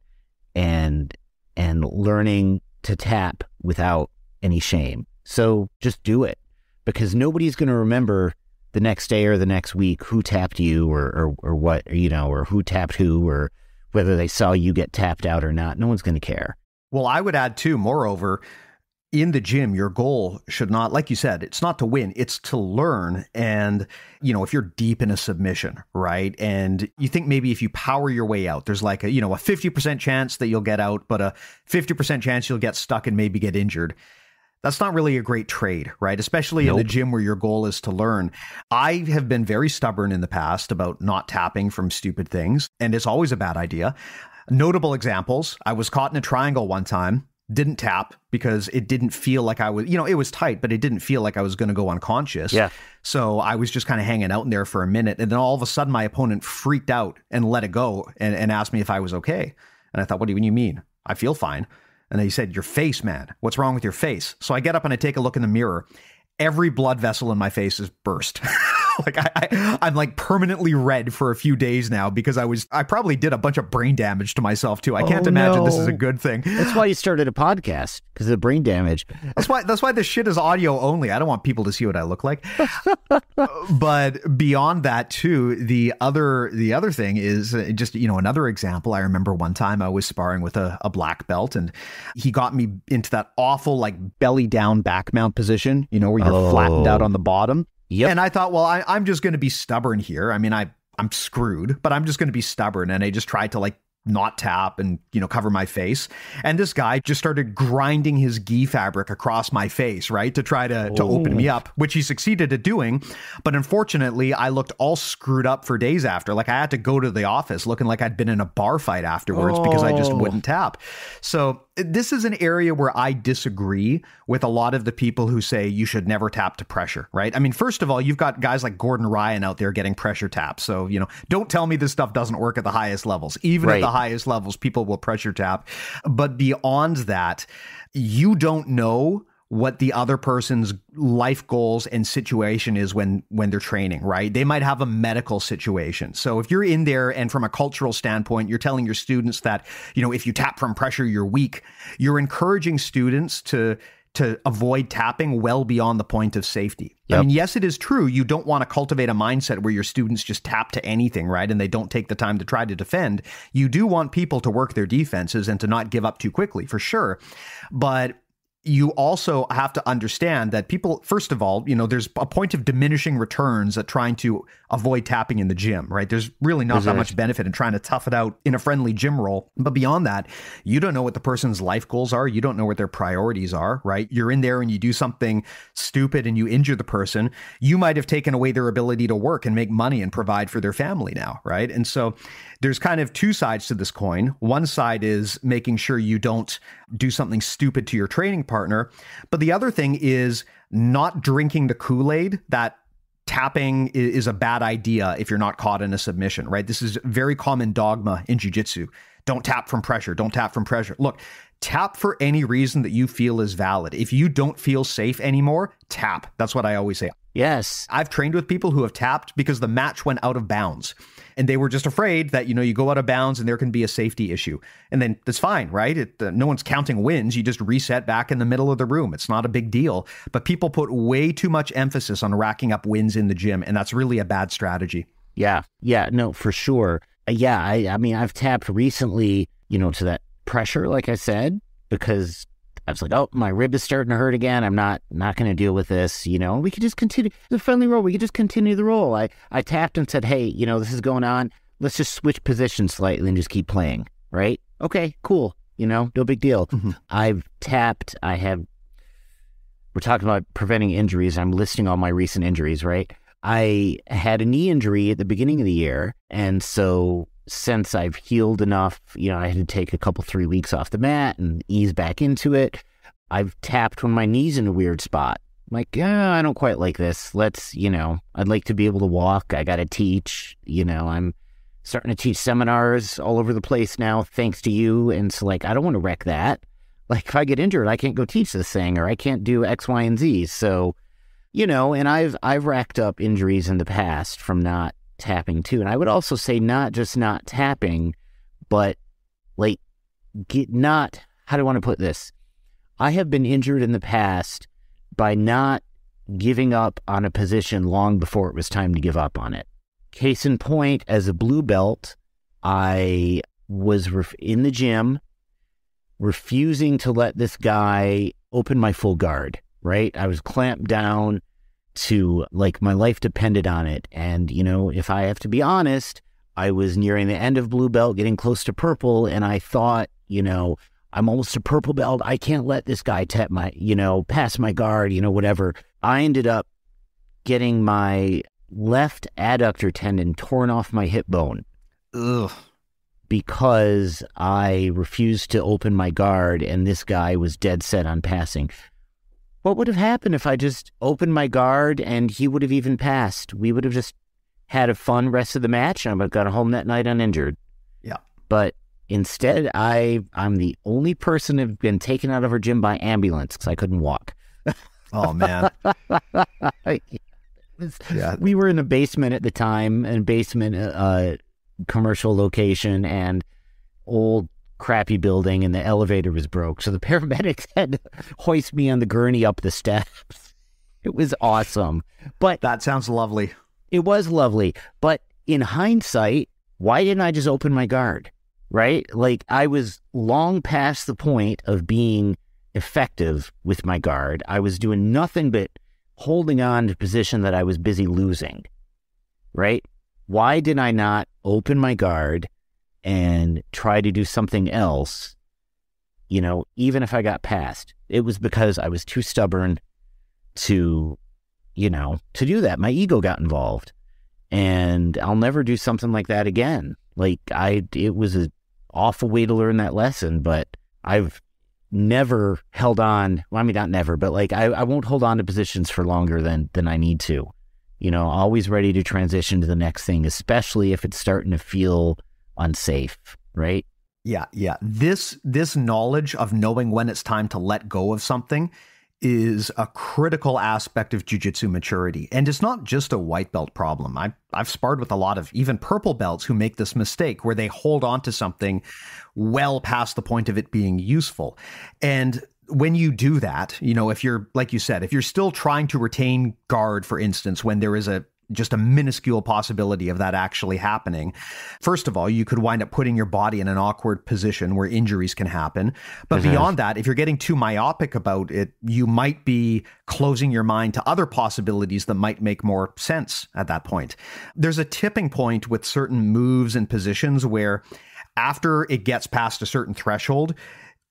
and and learning to tap without any shame. So just do it because nobody's going to remember the next day or the next week who tapped you or, or, or what, you know, or who tapped who or whether they saw you get tapped out or not. No one's going to care. Well, I would add too, moreover, in the gym, your goal should not, like you said, it's not to win, it's to learn. And, you know, if you're deep in a submission, right? And you think maybe if you power your way out, there's like a, you know, a 50% chance that you'll get out, but a 50% chance you'll get stuck and maybe get injured. That's not really a great trade, right? Especially nope. in the gym where your goal is to learn. I have been very stubborn in the past about not tapping from stupid things, and it's always a bad idea. Notable examples I was caught in a triangle one time didn't tap because it didn't feel like I was, you know, it was tight, but it didn't feel like I was going to go unconscious. Yeah. So I was just kind of hanging out in there for a minute. And then all of a sudden, my opponent freaked out and let it go and, and asked me if I was okay. And I thought, what do you mean? I feel fine. And he said, Your face, man. What's wrong with your face? So I get up and I take a look in the mirror. Every blood vessel in my face is burst. like I, I am like permanently red for a few days now because I was I probably did a bunch of brain damage to myself too. I can't oh, imagine no. this is a good thing. That's why you started a podcast because of the brain damage. That's why that's why this shit is audio only. I don't want people to see what I look like. but beyond that too, the other the other thing is uh, just you know another example. I remember one time I was sparring with a, a black belt and he got me into that awful like belly down back mount position. You know where you're oh. flattened out on the bottom. Yep. And I thought, well, I, I'm just going to be stubborn here. I mean, I I'm screwed, but I'm just going to be stubborn. And I just tried to like not tap and you know cover my face and this guy just started grinding his gi fabric across my face right to try to to open me oh. up which he succeeded at doing but unfortunately i looked all screwed up for days after like i had to go to the office looking like i'd been in a bar fight afterwards oh. because i just oh. wouldn't tap so this is an area where I disagree with a lot of the people who say you should never tap to pressure, right? I mean, first of all, you've got guys like Gordon Ryan out there getting pressure taps. So, you know, don't tell me this stuff doesn't work at the highest levels. Even right. at the highest levels, people will pressure tap. But beyond that, you don't know what the other person's life goals and situation is when when they're training right they might have a medical situation so if you're in there and from a cultural standpoint you're telling your students that you know if you tap from pressure you're weak you're encouraging students to to avoid tapping well beyond the point of safety. Yep. I mean, yes, it is true. You don't want to cultivate a mindset where your students just tap to anything, right? And they don't take the time to try to defend. You do want people to work their defenses and to not give up too quickly, for sure. But you also have to understand that people, first of all, you know, there's a point of diminishing returns at trying to avoid tapping in the gym, right? There's really not that much benefit in trying to tough it out in a friendly gym roll. But beyond that, you don't know what the person's life goals are. You don't know what their priorities are, right? You're in there and you do something stupid and you injure the person. You might have taken away their ability to work and make money and provide for their family now, right? And so there's kind of two sides to this coin. One side is making sure you don't do something stupid to your training partner. But the other thing is not drinking the Kool Aid that tapping is a bad idea if you're not caught in a submission, right? This is very common dogma in jiu-jitsu. Don't tap from pressure. Don't tap from pressure. Look, tap for any reason that you feel is valid. If you don't feel safe anymore, tap. That's what I always say. Yes. I've trained with people who have tapped because the match went out of bounds. And they were just afraid that you know you go out of bounds and there can be a safety issue. And then that's fine right? It, uh, no one's counting wins. You just reset back in the middle of the room. It's not a big deal. But people put way too much emphasis on racking up wins in the gym and that's really a bad strategy. Yeah. Yeah. No for sure. Uh, yeah i i mean i've tapped recently you know to that pressure like i said because I was like, oh, my rib is starting to hurt again. I'm not not going to deal with this. You know, we could just continue the friendly roll. We could just continue the roll. I I tapped and said, hey, you know, this is going on. Let's just switch positions slightly and just keep playing. Right? Okay, cool. You know, no big deal. Mm-hmm. I've tapped. I have. We're talking about preventing injuries. I'm listing all my recent injuries. Right? I had a knee injury at the beginning of the year, and so since I've healed enough, you know, I had to take a couple, three weeks off the mat and ease back into it. I've tapped when my knee's in a weird spot. I'm like, yeah, I don't quite like this. Let's, you know, I'd like to be able to walk. I got to teach. You know, I'm starting to teach seminars all over the place now, thanks to you. And so, like, I don't want to wreck that. Like, if I get injured, I can't go teach this thing, or I can't do X, Y, and Z. So, you know, and I've I've racked up injuries in the past from not tapping too. And I would also say not just not tapping, but like get not how do I want to put this? I have been injured in the past by not giving up on a position long before it was time to give up on it. Case in point, as a blue belt, I was ref- in the gym refusing to let this guy open my full guard, right? I was clamped down to like my life depended on it. And, you know, if I have to be honest, I was nearing the end of blue belt, getting close to purple, and I thought, you know, I'm almost a purple belt. I can't let this guy tap my, you know, pass my guard, you know, whatever. I ended up getting my left adductor tendon torn off my hip bone. Ugh. Because I refused to open my guard and this guy was dead set on passing. What would have happened if I just opened my guard and he would have even passed? We would have just had a fun rest of the match and I would have gone home that night uninjured. Yeah. But instead, I I'm the only person who've been taken out of her gym by ambulance because I couldn't walk. Oh man. yeah. We were in a basement at the time, and basement uh, commercial location, and old crappy building and the elevator was broke. So the paramedics had to hoist me on the gurney up the steps. It was awesome. But that sounds lovely. It was lovely. But in hindsight, why didn't I just open my guard? Right? Like I was long past the point of being effective with my guard. I was doing nothing but holding on to position that I was busy losing. Right? Why did I not open my guard and try to do something else, you know, even if I got passed, it was because I was too stubborn to, you know, to do that. My ego got involved. And I'll never do something like that again. Like I it was an awful way to learn that lesson, but I've never held on well, I mean not never, but like I, I won't hold on to positions for longer than than I need to. You know, always ready to transition to the next thing, especially if it's starting to feel unsafe, right? Yeah, yeah. This this knowledge of knowing when it's time to let go of something is a critical aspect of jujitsu maturity. And it's not just a white belt problem. I, I've sparred with a lot of even purple belts who make this mistake where they hold on to something well past the point of it being useful. And when you do that, you know, if you're, like you said, if you're still trying to retain guard, for instance, when there is a just a minuscule possibility of that actually happening. First of all, you could wind up putting your body in an awkward position where injuries can happen. But mm-hmm. beyond that, if you're getting too myopic about it, you might be closing your mind to other possibilities that might make more sense at that point. There's a tipping point with certain moves and positions where after it gets past a certain threshold,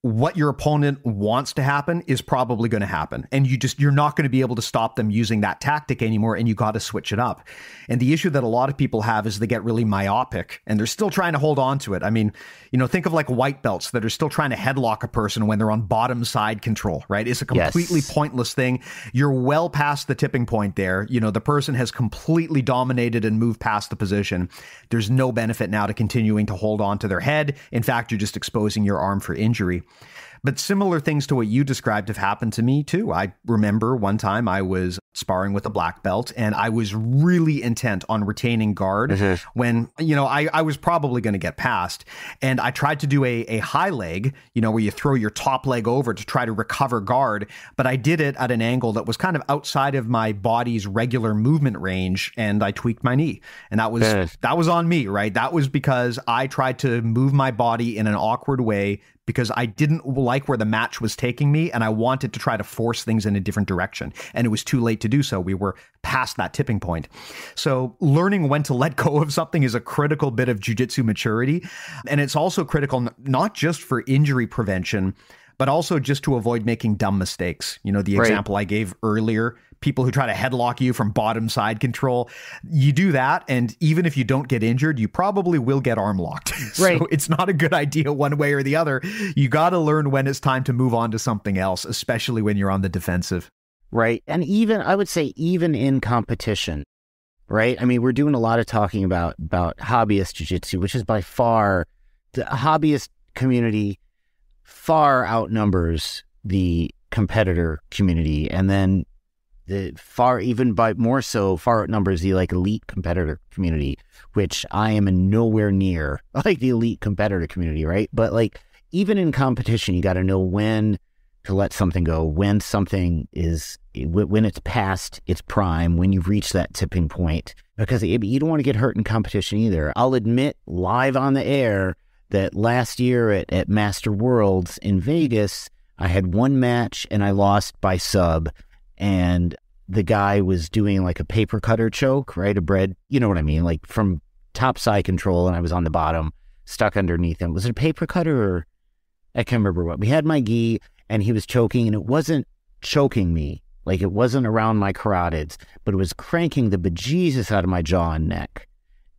what your opponent wants to happen is probably going to happen. And you just you're not going to be able to stop them using that tactic anymore and you got to switch it up. And the issue that a lot of people have is they get really myopic and they're still trying to hold on to it. I mean you know think of like white belts that are still trying to headlock a person when they're on bottom side control right? It's a completely yes. pointless thing. You're well past the tipping point there. You know the person has completely dominated and moved past the position. There's no benefit now to continuing to hold on to their head. In fact you're just exposing your arm for injury but similar things to what you described have happened to me too. I remember one time I was sparring with a black belt and I was really intent on retaining guard mm-hmm. when, you know, I, I was probably going to get past. And I tried to do a, a high leg, you know, where you throw your top leg over to try to recover guard. But I did it at an angle that was kind of outside of my body's regular movement range and I tweaked my knee. And that was, that was on me, right? That was because I tried to move my body in an awkward way because I didn't like where the match was taking me and I wanted to try to force things in a different direction. And it was too late to do so. We were past that tipping point. So learning when to let go of something is a critical bit of jujitsu maturity. And it's also critical not just for injury prevention, but also just to avoid making dumb mistakes. You know, the right. example I gave earlier people who try to headlock you from bottom side control. You do that, and even if you don't get injured, you probably will get arm locked. Right. so it's not a good idea one way or the other. You got to learn when it's time to move on to something else, especially when you're on the defensive. Right. And even, I would say, even in competition, right? I mean, we're doing a lot of talking about, about hobbyist jiu-jitsu, which is by far the hobbyist community far outnumbers the competitor community. And then the far even by more so far outnumbers the like elite competitor community, which I am in nowhere near like the elite competitor community, right? But like even in competition, you got to know when to let something go, when something is when it's past its prime, when you've reached that tipping point, because you don't want to get hurt in competition either. I'll admit live on the air that last year at, at Master Worlds in Vegas, I had one match and I lost by sub and the guy was doing like a paper cutter choke, right? A bread, you know what I mean? Like from top side control, and I was on the bottom, stuck underneath him. Was it a paper cutter or I can't remember what? We had my gi and he was choking, and it wasn't choking me. Like it wasn't around my carotids, but it was cranking the bejesus out of my jaw and neck.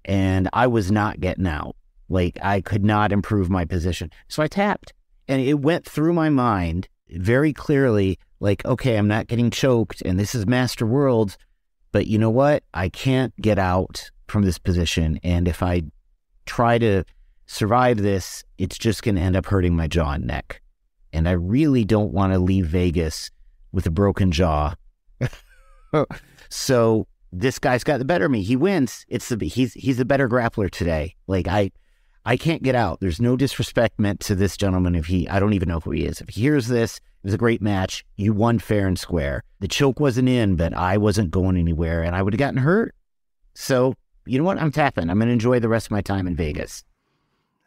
And I was not getting out. Like I could not improve my position. So I tapped. And it went through my mind very clearly like, okay, I'm not getting choked and this is Master world, but you know what? I can't get out from this position. And if I try to survive this, it's just going to end up hurting my jaw and neck. And I really don't want to leave Vegas with a broken jaw. so this guy's got the better of me. He wins. It's the he's he's a better grappler today. Like I I can't get out. There's no disrespect meant to this gentleman if he I don't even know who he is. If he hears this, it was a great match. You won fair and square. The choke wasn't in, but I wasn't going anywhere and I would have gotten hurt. So, you know what? I'm tapping. I'm going to enjoy the rest of my time in Vegas.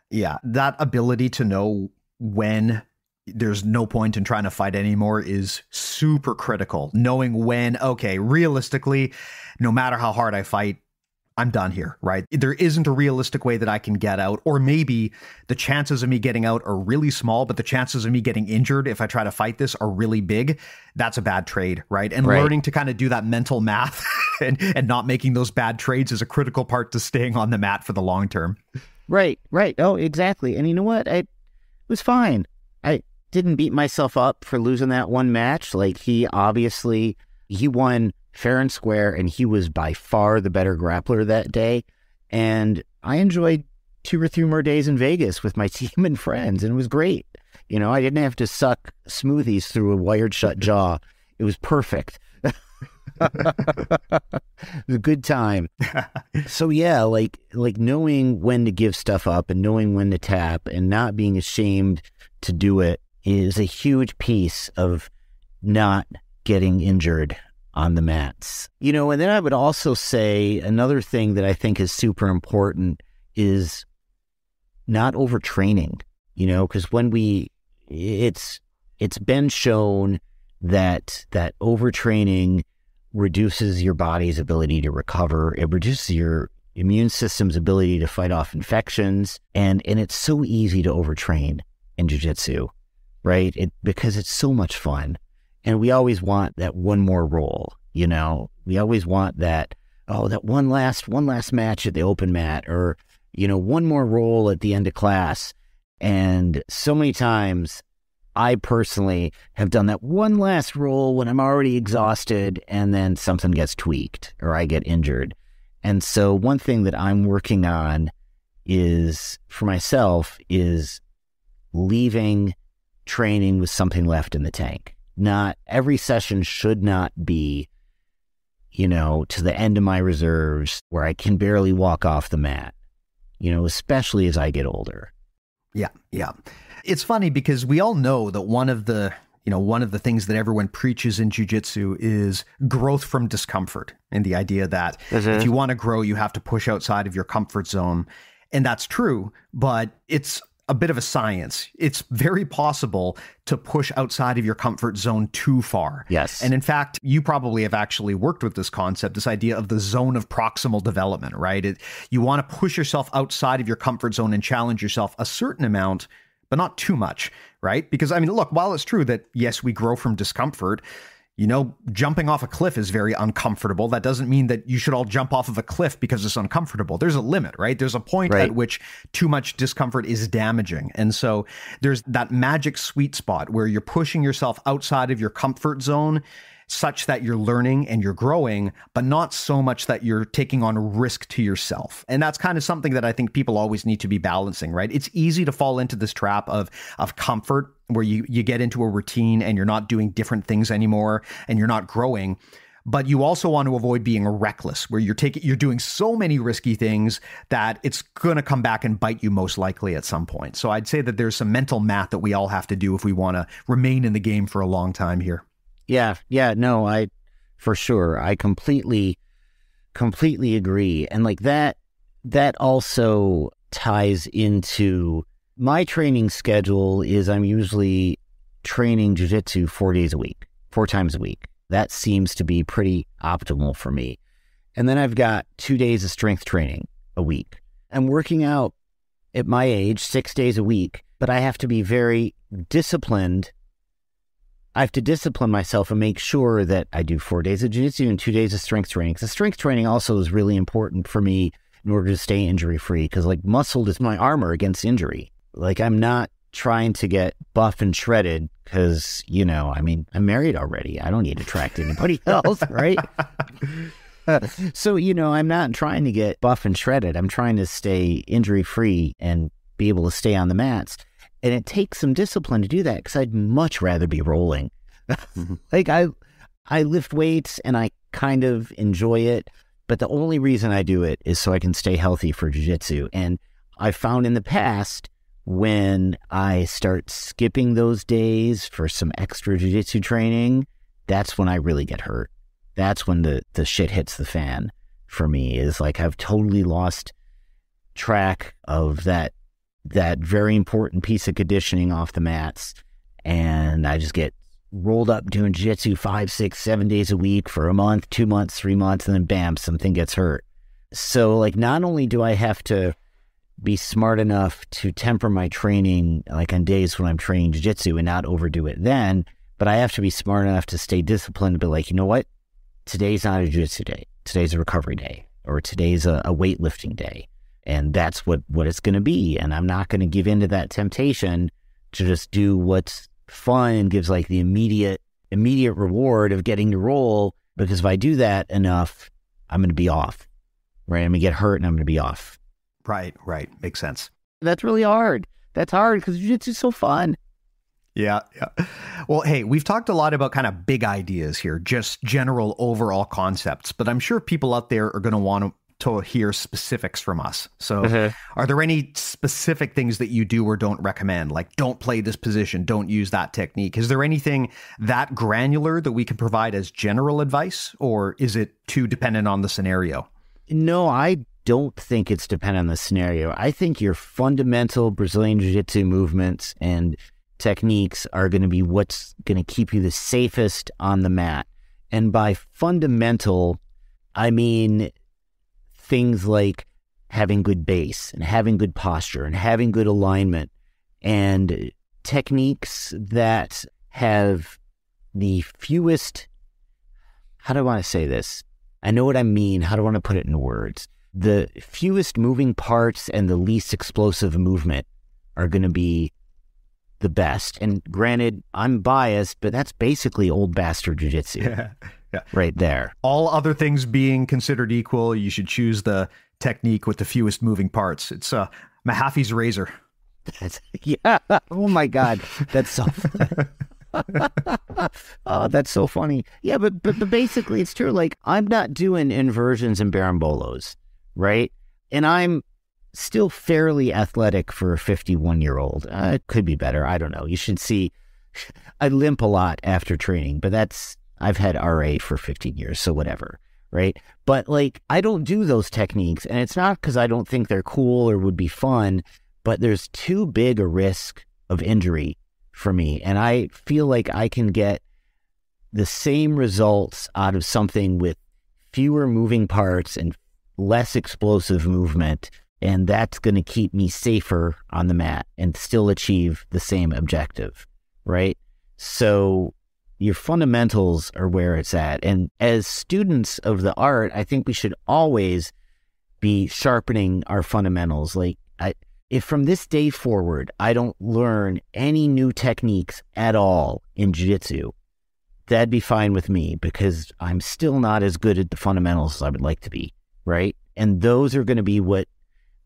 Yeah, that ability to know when there's no point in trying to fight anymore is super critical. Knowing when, okay, realistically, no matter how hard I fight, I'm done here, right? There isn't a realistic way that I can get out, or maybe the chances of me getting out are really small, but the chances of me getting injured if I try to fight this are really big. That's a bad trade, right? And right. learning to kind of do that mental math and, and not making those bad trades is a critical part to staying on the mat for the long term. Right, right. Oh, exactly. And you know what? I was fine. I didn't beat myself up for losing that one match. Like he obviously he won fair and square, and he was by far the better grappler that day. And I enjoyed two or three more days in Vegas with my team and friends, and it was great. You know, I didn't have to suck smoothies through a wired shut jaw It was perfect. it was a good time. so yeah, like like knowing when to give stuff up and knowing when to tap and not being ashamed to do it is a huge piece of not getting injured on the mats. You know, and then I would also say another thing that I think is super important is not overtraining, you know, because when we it's it's been shown that that overtraining reduces your body's ability to recover. It reduces your immune system's ability to fight off infections. And, and it's so easy to overtrain in jujitsu, right? It, because it's so much fun. And we always want that one more roll, you know, we always want that, oh, that one last, one last match at the open mat or, you know, one more roll at the end of class. And so many times I personally have done that one last roll when I'm already exhausted and then something gets tweaked or I get injured. And so one thing that I'm working on is for myself is leaving training with something left in the tank. Not every session should not be, you know, to the end of my reserves where I can barely walk off the mat, you know, especially as I get older. Yeah, yeah. It's funny because we all know that one of the you know one of the things that everyone preaches in jujitsu is growth from discomfort, and the idea that mm-hmm. if you want to grow, you have to push outside of your comfort zone, and that's true. But it's a bit of a science. It's very possible to push outside of your comfort zone too far. Yes. And in fact, you probably have actually worked with this concept, this idea of the zone of proximal development, right? It, you want to push yourself outside of your comfort zone and challenge yourself a certain amount but not too much, right? Because I mean, look, while it's true that yes, we grow from discomfort, you know, jumping off a cliff is very uncomfortable. That doesn't mean that you should all jump off of a cliff because it's uncomfortable. There's a limit, right? There's a point right. at which too much discomfort is damaging. And so there's that magic sweet spot where you're pushing yourself outside of your comfort zone such that you're learning and you're growing, but not so much that you're taking on risk to yourself. And that's kind of something that I think people always need to be balancing, right? It's easy to fall into this trap of of comfort where you you get into a routine and you're not doing different things anymore and you're not growing but you also want to avoid being reckless where you're taking you're doing so many risky things that it's going to come back and bite you most likely at some point so i'd say that there's some mental math that we all have to do if we want to remain in the game for a long time here yeah, yeah, no, I for sure. I completely completely agree. And like that that also ties into my training schedule is I'm usually training jiu-jitsu 4 days a week, 4 times a week. That seems to be pretty optimal for me. And then I've got 2 days of strength training a week. I'm working out at my age 6 days a week, but I have to be very disciplined I have to discipline myself and make sure that I do four days of jiu-jitsu and two days of strength training. Because strength training also is really important for me in order to stay injury free. Because like muscle is my armor against injury. Like I'm not trying to get buff and shredded because you know, I mean, I'm married already. I don't need to attract anybody else, right? so you know, I'm not trying to get buff and shredded. I'm trying to stay injury free and be able to stay on the mats. And it takes some discipline to do that because I'd much rather be rolling. Mm-hmm. like I I lift weights and I kind of enjoy it, but the only reason I do it is so I can stay healthy for jiu-jitsu. And I found in the past when I start skipping those days for some extra jiu-jitsu training, that's when I really get hurt. That's when the the shit hits the fan for me is like I've totally lost track of that that very important piece of conditioning off the mats. And I just get rolled up doing jiu-jitsu five, six, seven days a week for a month, two months, three months, and then bam, something gets hurt. So like not only do I have to be smart enough to temper my training like on days when I'm training jiu-jitsu and not overdo it then, but I have to be smart enough to stay disciplined and be like, you know what? Today's not a jiu-jitsu day. Today's a recovery day or today's a, a weightlifting day and that's what what it's going to be and i'm not going to give in to that temptation to just do what's fun and gives like the immediate immediate reward of getting to roll because if i do that enough i'm going to be off right i'm going to get hurt and i'm going to be off right right makes sense that's really hard that's hard because jiu-jitsu is so fun Yeah, yeah. Well, hey, we've talked a lot about kind of big ideas here, just general overall concepts, but I'm sure people out there are going to want to hear specifics from us. So, mm-hmm. are there any specific things that you do or don't recommend? Like, don't play this position, don't use that technique. Is there anything that granular that we can provide as general advice, or is it too dependent on the scenario? No, I don't think it's dependent on the scenario. I think your fundamental Brazilian Jiu Jitsu movements and techniques are going to be what's going to keep you the safest on the mat. And by fundamental, I mean things like having good base and having good posture and having good alignment and techniques that have the fewest, how do I want to say this? I know what I mean. How do I want to put it in words? The fewest moving parts and the least explosive movement are going to be the best. And granted, I'm biased, but that's basically old bastard jiu-jitsu. Yeah. yeah. Right there. All other things being considered equal, you should choose the technique with the fewest moving parts. It's uh, Mahaffey's razor. That's, yeah. Oh my God. That's so oh, that's so funny. Yeah, but, but but basically it's true. Like I'm not doing inversions and berimbolos, right? And I'm still fairly athletic for a 51 year old. Uh, it could be better. I don't know. You should see. I limp a lot after training, but that's I've had RA for 15 years, so whatever, right? But like I don't do those techniques, and it's not because I don't think they're cool or would be fun, but there's too big a risk of injury for me, and I feel like I can get the same results out of something with fewer moving parts and less explosive movement and that's going to keep me safer on the mat and still achieve the same objective, right? So your fundamentals are where it's at. And as students of the art, I think we should always be sharpening our fundamentals. Like, I, if from this day forward, I don't learn any new techniques at all in jiu jitsu, that'd be fine with me because I'm still not as good at the fundamentals as I would like to be. Right. And those are going to be what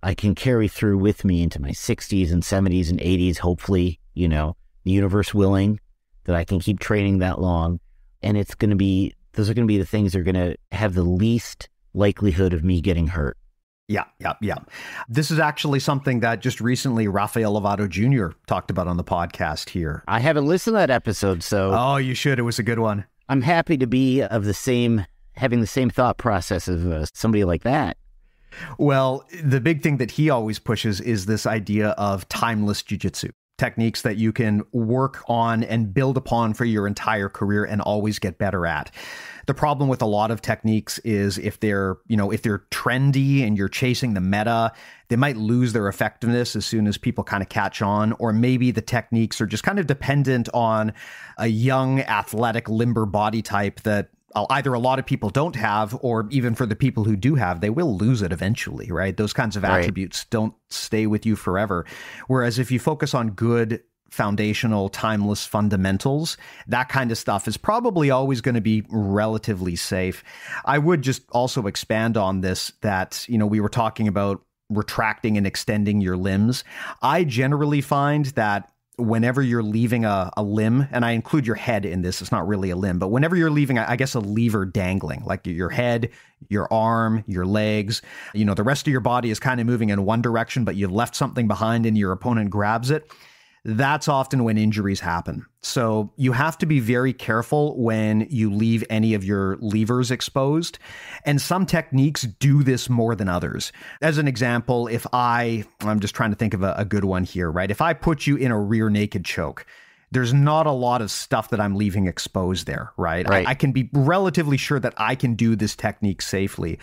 I can carry through with me into my 60s and 70s and 80s, hopefully, you know, the universe willing, that I can keep training that long. And it's going to be, those are going to be the things that are going to have the least likelihood of me getting hurt. Yeah, yeah, yeah. This is actually something that just recently Rafael Lovato Jr. talked about on the podcast here. I haven't listened to that episode, so. Oh, you should. It was a good one. I'm happy to be of the same, having the same thought process as uh, somebody like that. Well, the big thing that he always pushes is this idea of timeless jujitsu techniques that you can work on and build upon for your entire career and always get better at. The problem with a lot of techniques is if they're, you know, if they're trendy and you're chasing the meta, they might lose their effectiveness as soon as people kind of catch on or maybe the techniques are just kind of dependent on a young athletic limber body type that Uh, either a lot of people don't have, or even for the people who do have, they will lose it eventually, right? Those kinds of right. attributes don't stay with you forever. Whereas if you focus on good foundational timeless fundamentals that kind of stuff is probably always going to be relatively safe i would just also expand on this that you know we were talking about retracting and extending your limbs i generally find that whenever you're leaving a, a limb, and I include your head in this, it's not really a limb, but whenever you're leaving, I guess, a lever dangling, like your head, your arm, your legs, you know, the rest of your body is kind of moving in one direction, but you've left something behind and your opponent grabs it that's often when injuries happen. So you have to be very careful when you leave any of your levers exposed. And some techniques do this more than others. As an example, if I, I'm just trying to think of a, a good one here, right? If I put you in a rear naked choke, there's not a lot of stuff that I'm leaving exposed there, right? right. I, I can be relatively sure that I can do this technique safely.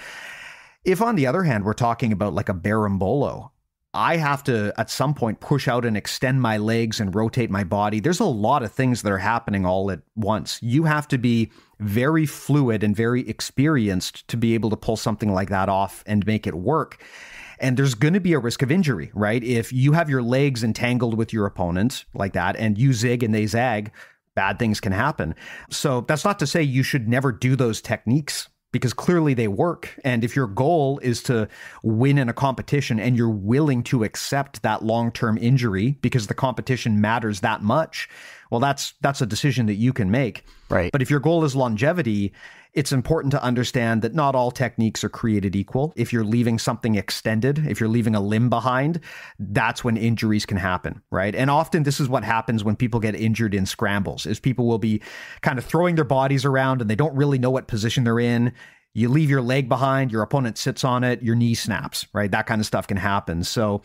If, on the other hand, we're talking about like a berimbolo, I have to at some point push out and extend my legs and rotate my body. There's a lot of things that are happening all at once. You have to be very fluid and very experienced to be able to pull something like that off and make it work. And there's going to be a risk of injury, right? If you have your legs entangled with your opponent like that and you zig and they zag, bad things can happen. So that's not to say you should never do those techniques because clearly they work. And if your goal is to win in a competition and you're willing to accept that long term injury because the competition matters that much, well, that's that's a decision that you can make. Right. But if your goal is longevity, it's important to understand that not all techniques are created equal. If you're leaving something extended, if you're leaving a limb behind, that's when injuries can happen, right? And often this is what happens when people get injured in scrambles is people will be kind of throwing their bodies around and they don't really know what position they're in. You leave your leg behind, your opponent sits on it, your knee snaps, right? That kind of stuff can happen. So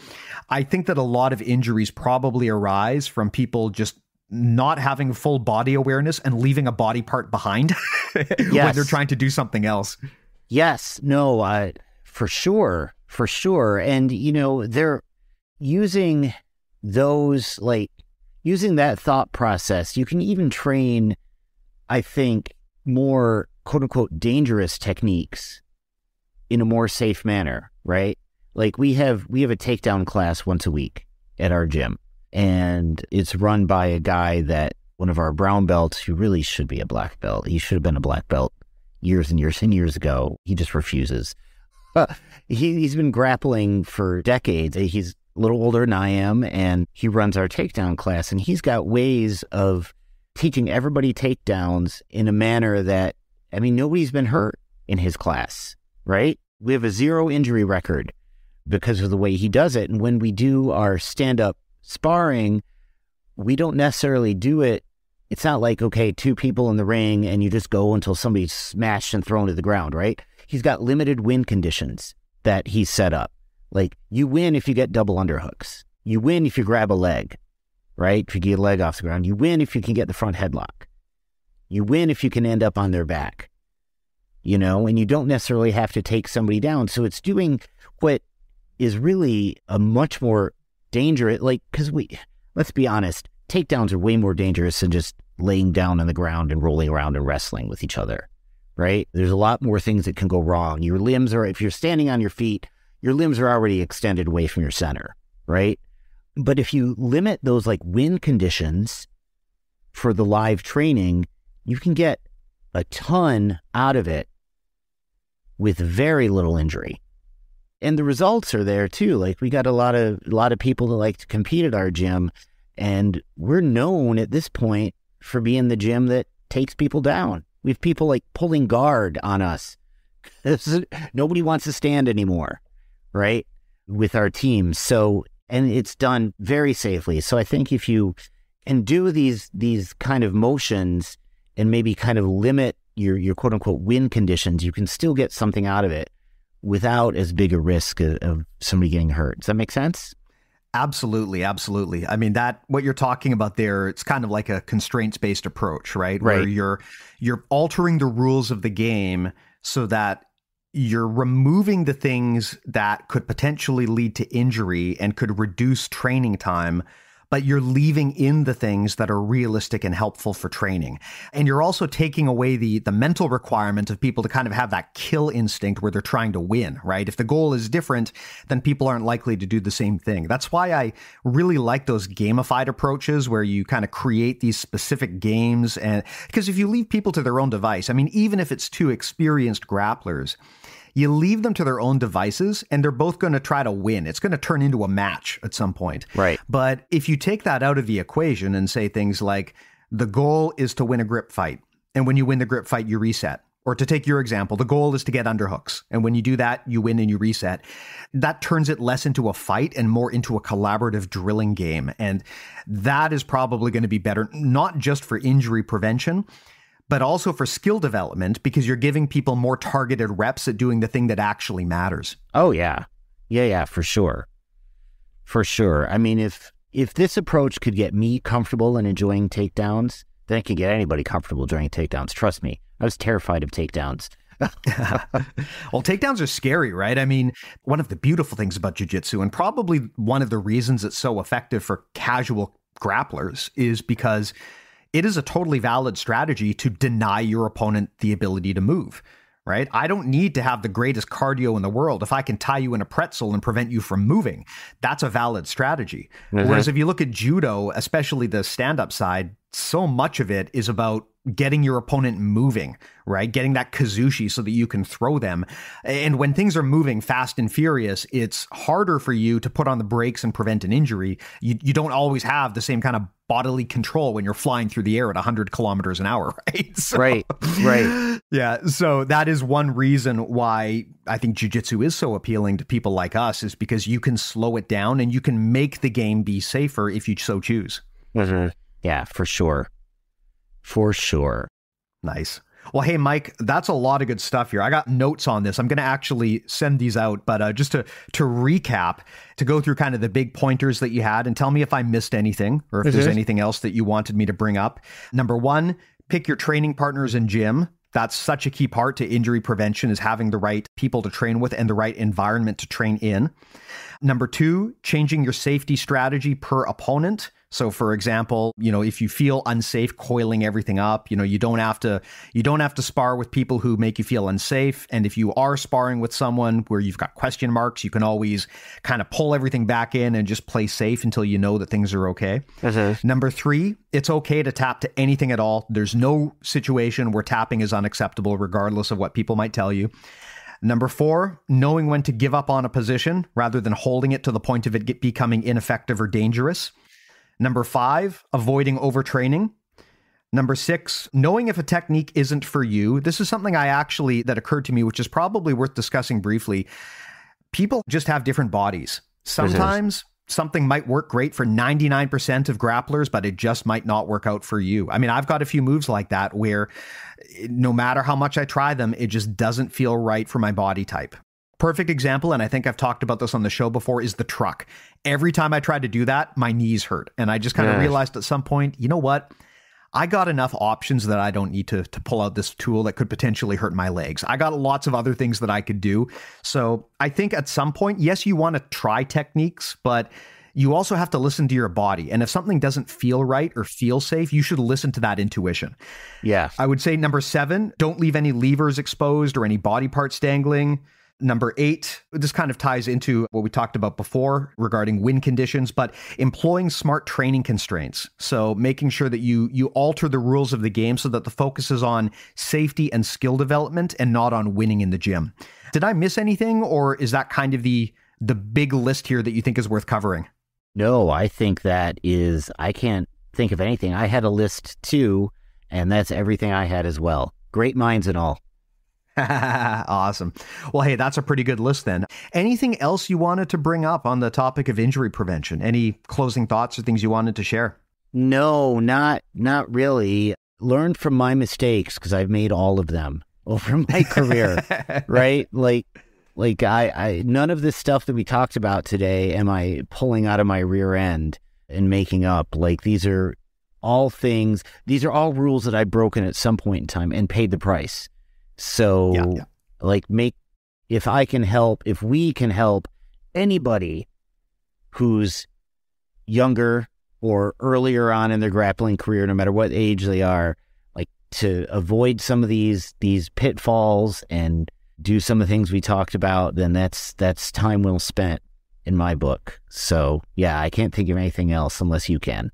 I think that a lot of injuries probably arise from people just not having full body awareness and leaving a body part behind yes. when they're trying to do something else. Yes, no, uh, for sure, for sure. And, you know, they're using those, like, using that thought process. You can even train, I think, more quote unquote dangerous techniques in a more safe manner, right? Like we have we have a takedown class once a week at our gym and it's run by a guy that one of our brown belts who really should be a black belt. He should have been a black belt years and years and years ago. He just refuses. he, he's been grappling for decades. He's a little older than I am, and he runs our takedown class. And he's got ways of teaching everybody takedowns in a manner that, I mean, nobody's been hurt in his class, right? We have a zero injury record because of the way he does it. And when we do our stand up sparring, we don't necessarily do it. It's not like, okay, two people in the ring and you just go until somebody's smashed and thrown to the ground, right? He's got limited win conditions that he's set up. Like you win if you get double underhooks. You win if you grab a leg, right? If you get a leg off the ground. You win if you can get the front headlock. You win if you can end up on their back, you know, and you don't necessarily have to take somebody down. So it's doing what is really a much more dangerous. Like, because we, let's be honest, takedowns are way more dangerous than just laying down on the ground and rolling around and wrestling with each other, right? There's a lot more things that can go wrong. Your limbs are, if you're standing on your feet, your limbs are already extended away from your center, right? But if you limit those like win conditions for the live training, you can get a ton out of it with very little injury and the results are there too. Like we got a lot of a lot of people that like to compete at our gym, and we're known at this point for being the gym that takes people down. We have people like pulling guard on us. Nobody wants to stand anymore, right? With our team. So and it's done very safely. So I think if you can do these these kind of motions and maybe kind of limit your your quote unquote win conditions, you can still get something out of it without as big a risk of, of somebody getting hurt. Does that make sense? Absolutely, absolutely. I mean that what you're talking about there, it's kind of like a constraints-based approach, right? right? Where you're you're altering the rules of the game so that you're removing the things that could potentially lead to injury and could reduce training time but you're leaving in the things that are realistic and helpful for training. And you're also taking away the the mental requirement of people to kind of have that kill instinct where they're trying to win, right? If the goal is different, then people aren't likely to do the same thing. That's why I really like those gamified approaches where you kind of create these specific games and because if you leave people to their own device, I mean even if it's two experienced grapplers, you leave them to their own devices and they're both going to try to win. It's going to turn into a match at some point. Right. But if you take that out of the equation and say things like the goal is to win a grip fight, and when you win the grip fight, you reset. Or to take your example, the goal is to get underhooks. And when you do that, you win and you reset. That turns it less into a fight and more into a collaborative drilling game. And that is probably going to be better, not just for injury prevention, but also for skill development because you're giving people more targeted reps at doing the thing that actually matters. Oh yeah. Yeah, yeah, for sure. For sure. I mean, if if this approach could get me comfortable and enjoying takedowns, then it can get anybody comfortable during takedowns. Trust me. I was terrified of takedowns. well, takedowns are scary, right? I mean, one of the beautiful things about jiu-jitsu and probably one of the reasons it's so effective for casual grapplers is because it is a totally valid strategy to deny your opponent the ability to move, right? I don't need to have the greatest cardio in the world. If I can tie you in a pretzel and prevent you from moving, that's a valid strategy. Mm-hmm. Whereas if you look at judo, especially the stand up side, so much of it is about getting your opponent moving, right? Getting that kuzushi so that you can throw them. And when things are moving fast and furious, it's harder for you to put on the brakes and prevent an injury. You, you don't always have the same kind of bodily control when you're flying through the air at 100 kilometers an hour, right? So, right, right. Yeah. So that is one reason why I think jujitsu is so appealing to people like us, is because you can slow it down and you can make the game be safer if you so choose. Mm-hmm. Yeah, for sure. For sure. Nice. Well, hey, Mike, that's a lot of good stuff here. I got notes on this. I'm going to actually send these out, but uh, just to to recap, to go through kind of the big pointers that you had, and tell me if I missed anything or if mm-hmm. there's anything else that you wanted me to bring up. Number one, pick your training partners in gym. That's such a key part to injury prevention is having the right people to train with and the right environment to train in. Number two, changing your safety strategy per opponent. So for example, you know, if you feel unsafe coiling everything up, you know, you don't have to you don't have to spar with people who make you feel unsafe and if you are sparring with someone where you've got question marks, you can always kind of pull everything back in and just play safe until you know that things are okay. Mm-hmm. Number 3, it's okay to tap to anything at all. There's no situation where tapping is unacceptable regardless of what people might tell you. Number four, knowing when to give up on a position rather than holding it to the point of it becoming ineffective or dangerous. Number five, avoiding overtraining. Number six, knowing if a technique isn't for you. This is something I actually, that occurred to me, which is probably worth discussing briefly. People just have different bodies. Sometimes something might work great for 99% of grapplers, but it just might not work out for you. I mean, I've got a few moves like that where eh, no matter how much I try them, it just doesn't feel right for my body type. Perfect example, and I think I've talked about this on the show before, is the truck. Every time I tried to do that, my knees hurt. And I just kind of yes. realized at some point, you know what? I got enough options that I don't need to to pull out this tool that could potentially hurt my legs. I got lots of other things that I could do. So I think at some point, yes, you want to try techniques, but you also have to listen to your body. And if something doesn't feel right or feel safe, you should listen to that intuition. Yeah. I would say number seven, don't leave any levers exposed or any body parts dangling. Number eight, this kind of ties into what we talked about before regarding win conditions, but employing smart training constraints. So making sure that you you alter the rules of the game so that the focus is on safety and skill development and not on winning in the gym. Did I miss anything, or is that kind of the the big list here that you think is worth covering? No, I think that is I can't think of anything. I had a list too, and that's everything I had as well. Great minds and all. awesome. Well, hey, that's a pretty good list then. Anything else you wanted to bring up on the topic of injury prevention? Any closing thoughts or things you wanted to share? No, not not really. Learn from my mistakes because I've made all of them over my career, right? Like like I, I none of this stuff that we talked about today am I pulling out of my rear end and making up. Like these are all things, these are all rules that I've broken at some point in time and paid the price. So, yeah, yeah. like, make if I can help, if we can help anybody who's younger or earlier on in their grappling career, no matter what age they are, like to avoid some of these these pitfalls and do some of the things we talked about, then that's that's time well spent in my book. So yeah, I can't think of anything else unless you can.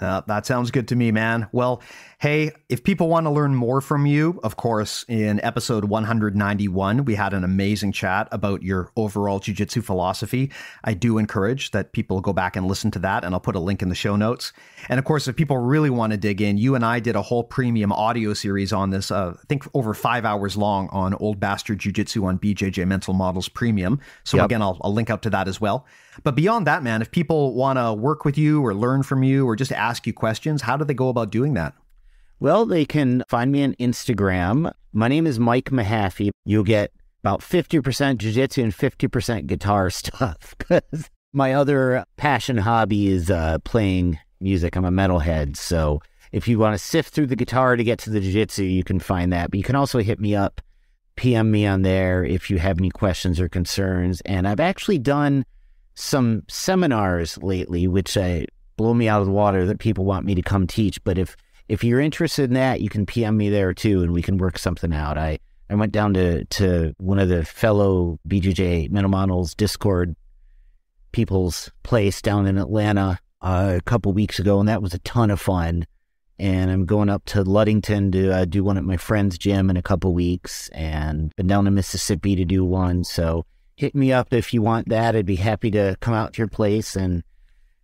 Uh, that sounds good to me, man. Well, hey, if people want to learn more from you, of course, in episode 191, we had an amazing chat about your overall jiu-jitsu philosophy. I do encourage that people go back and listen to that, and I'll put a link in the show notes. And of course, if people really want to dig in, you and I did a whole premium audio series on this, uh, I think over five hours long on Old Bastard Jiu-Jitsu on BJJ Mental Models Premium. So yep. again, I'll, I'll link out to that as well. But beyond that, man, if people want to work with you or learn from you or just ask you questions, how do they go about doing that? Well, they can find me on Instagram. My name is Mike Mahaffey. You'll get about 50% jiu-jitsu and 50% guitar stuff because my other passion hobby is uh, playing music. I'm a metalhead. So if you want to sift through the guitar to get to the jiu-jitsu, you can find that. But you can also hit me up, PM me on there if you have any questions or concerns. And I've actually done some seminars lately, which I blow me out of the water that people want me to come teach. But if if you're interested in that, you can PM me there too, and we can work something out. I I went down to to one of the fellow BJJ Mental Models Discord people's place down in Atlanta uh, a couple weeks ago, and that was a ton of fun. and I'm going up to Ludington to uh, do one at my friend's gym in a couple weeks, and been down to Mississippi to do one. So hit me up if you want that. I'd be happy to come out to your place and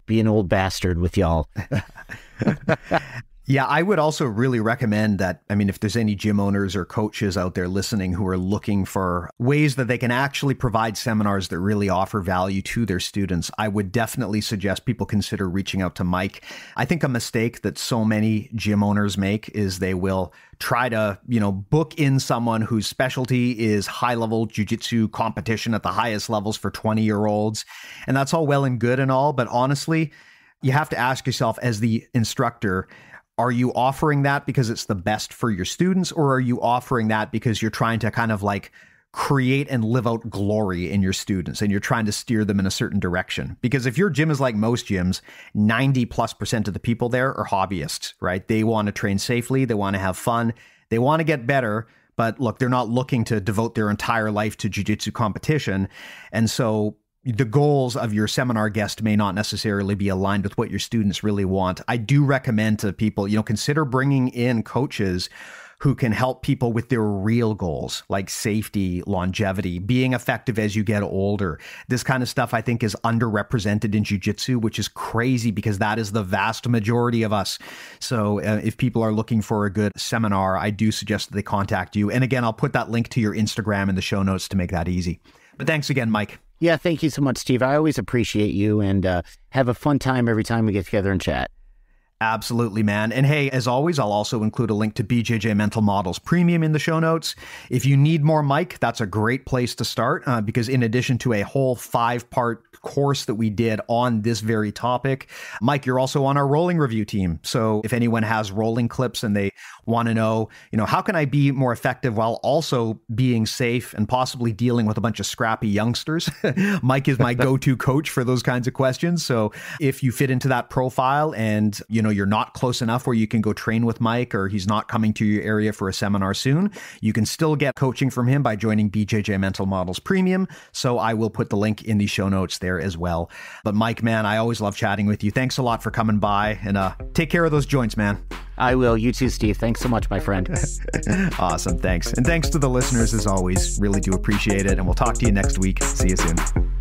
be an old bastard with y'all. Yeah, I would also really recommend that. I mean, if there's any gym owners or coaches out there listening who are looking for ways that they can actually provide seminars that really offer value to their students, I would definitely suggest people consider reaching out to Mike. I think a mistake that so many gym owners make is they will try to, you know, book in someone whose specialty is high level jujitsu competition at the highest levels for 20 year olds. And that's all well and good and all. But honestly, you have to ask yourself as the instructor, are you offering that because it's the best for your students or are you offering that because you're trying to kind of like create and live out glory in your students and you're trying to steer them in a certain direction? Because if your gym is like most gyms 90 plus percent of the people there are hobbyists right? They want to train safely they want to have fun they want to get better but look they're not looking to devote their entire life to jiu-jitsu competition. And so the goals of your seminar guest may not necessarily be aligned with what your students really want. I do recommend to people, you know, consider bringing in coaches who can help people with their real goals like safety, longevity, being effective as you get older. This kind of stuff I think is underrepresented in jujitsu, which is crazy because that is the vast majority of us. So uh, if people are looking for a good seminar, I do suggest that they contact you. And again, I'll put that link to your Instagram in the show notes to make that easy. But thanks again, Mike. Yeah, thank you so much, Steve. I always appreciate you and uh, have a fun time every time we get together and chat. Absolutely, man. And hey, as always, I'll also include a link to BJJ Mental Models Premium in the show notes. If you need more Mike, that's a great place to start uh, because, in addition to a whole five part course that we did on this very topic. Mike, you're also on our rolling review team. So if anyone has rolling clips and they want to know, you know, how can I be more effective while also being safe and possibly dealing with a bunch of scrappy youngsters? Mike is my go-to coach for those kinds of questions. So if you fit into that profile and, you know, you're not close enough where you can go train with Mike or he's not coming to your area for a seminar soon, you can still get coaching from him by joining BJJ Mental Models Premium. So I will put the link in the show notes there there as well. But Mike, man, I always love chatting with you. Thanks a lot for coming by and uh, take care of those joints, man. I will. You too, Steve. Thanks so much, my friend. awesome. Thanks. And thanks to the listeners as always. Really do appreciate it. And we'll talk to you next week. See you soon.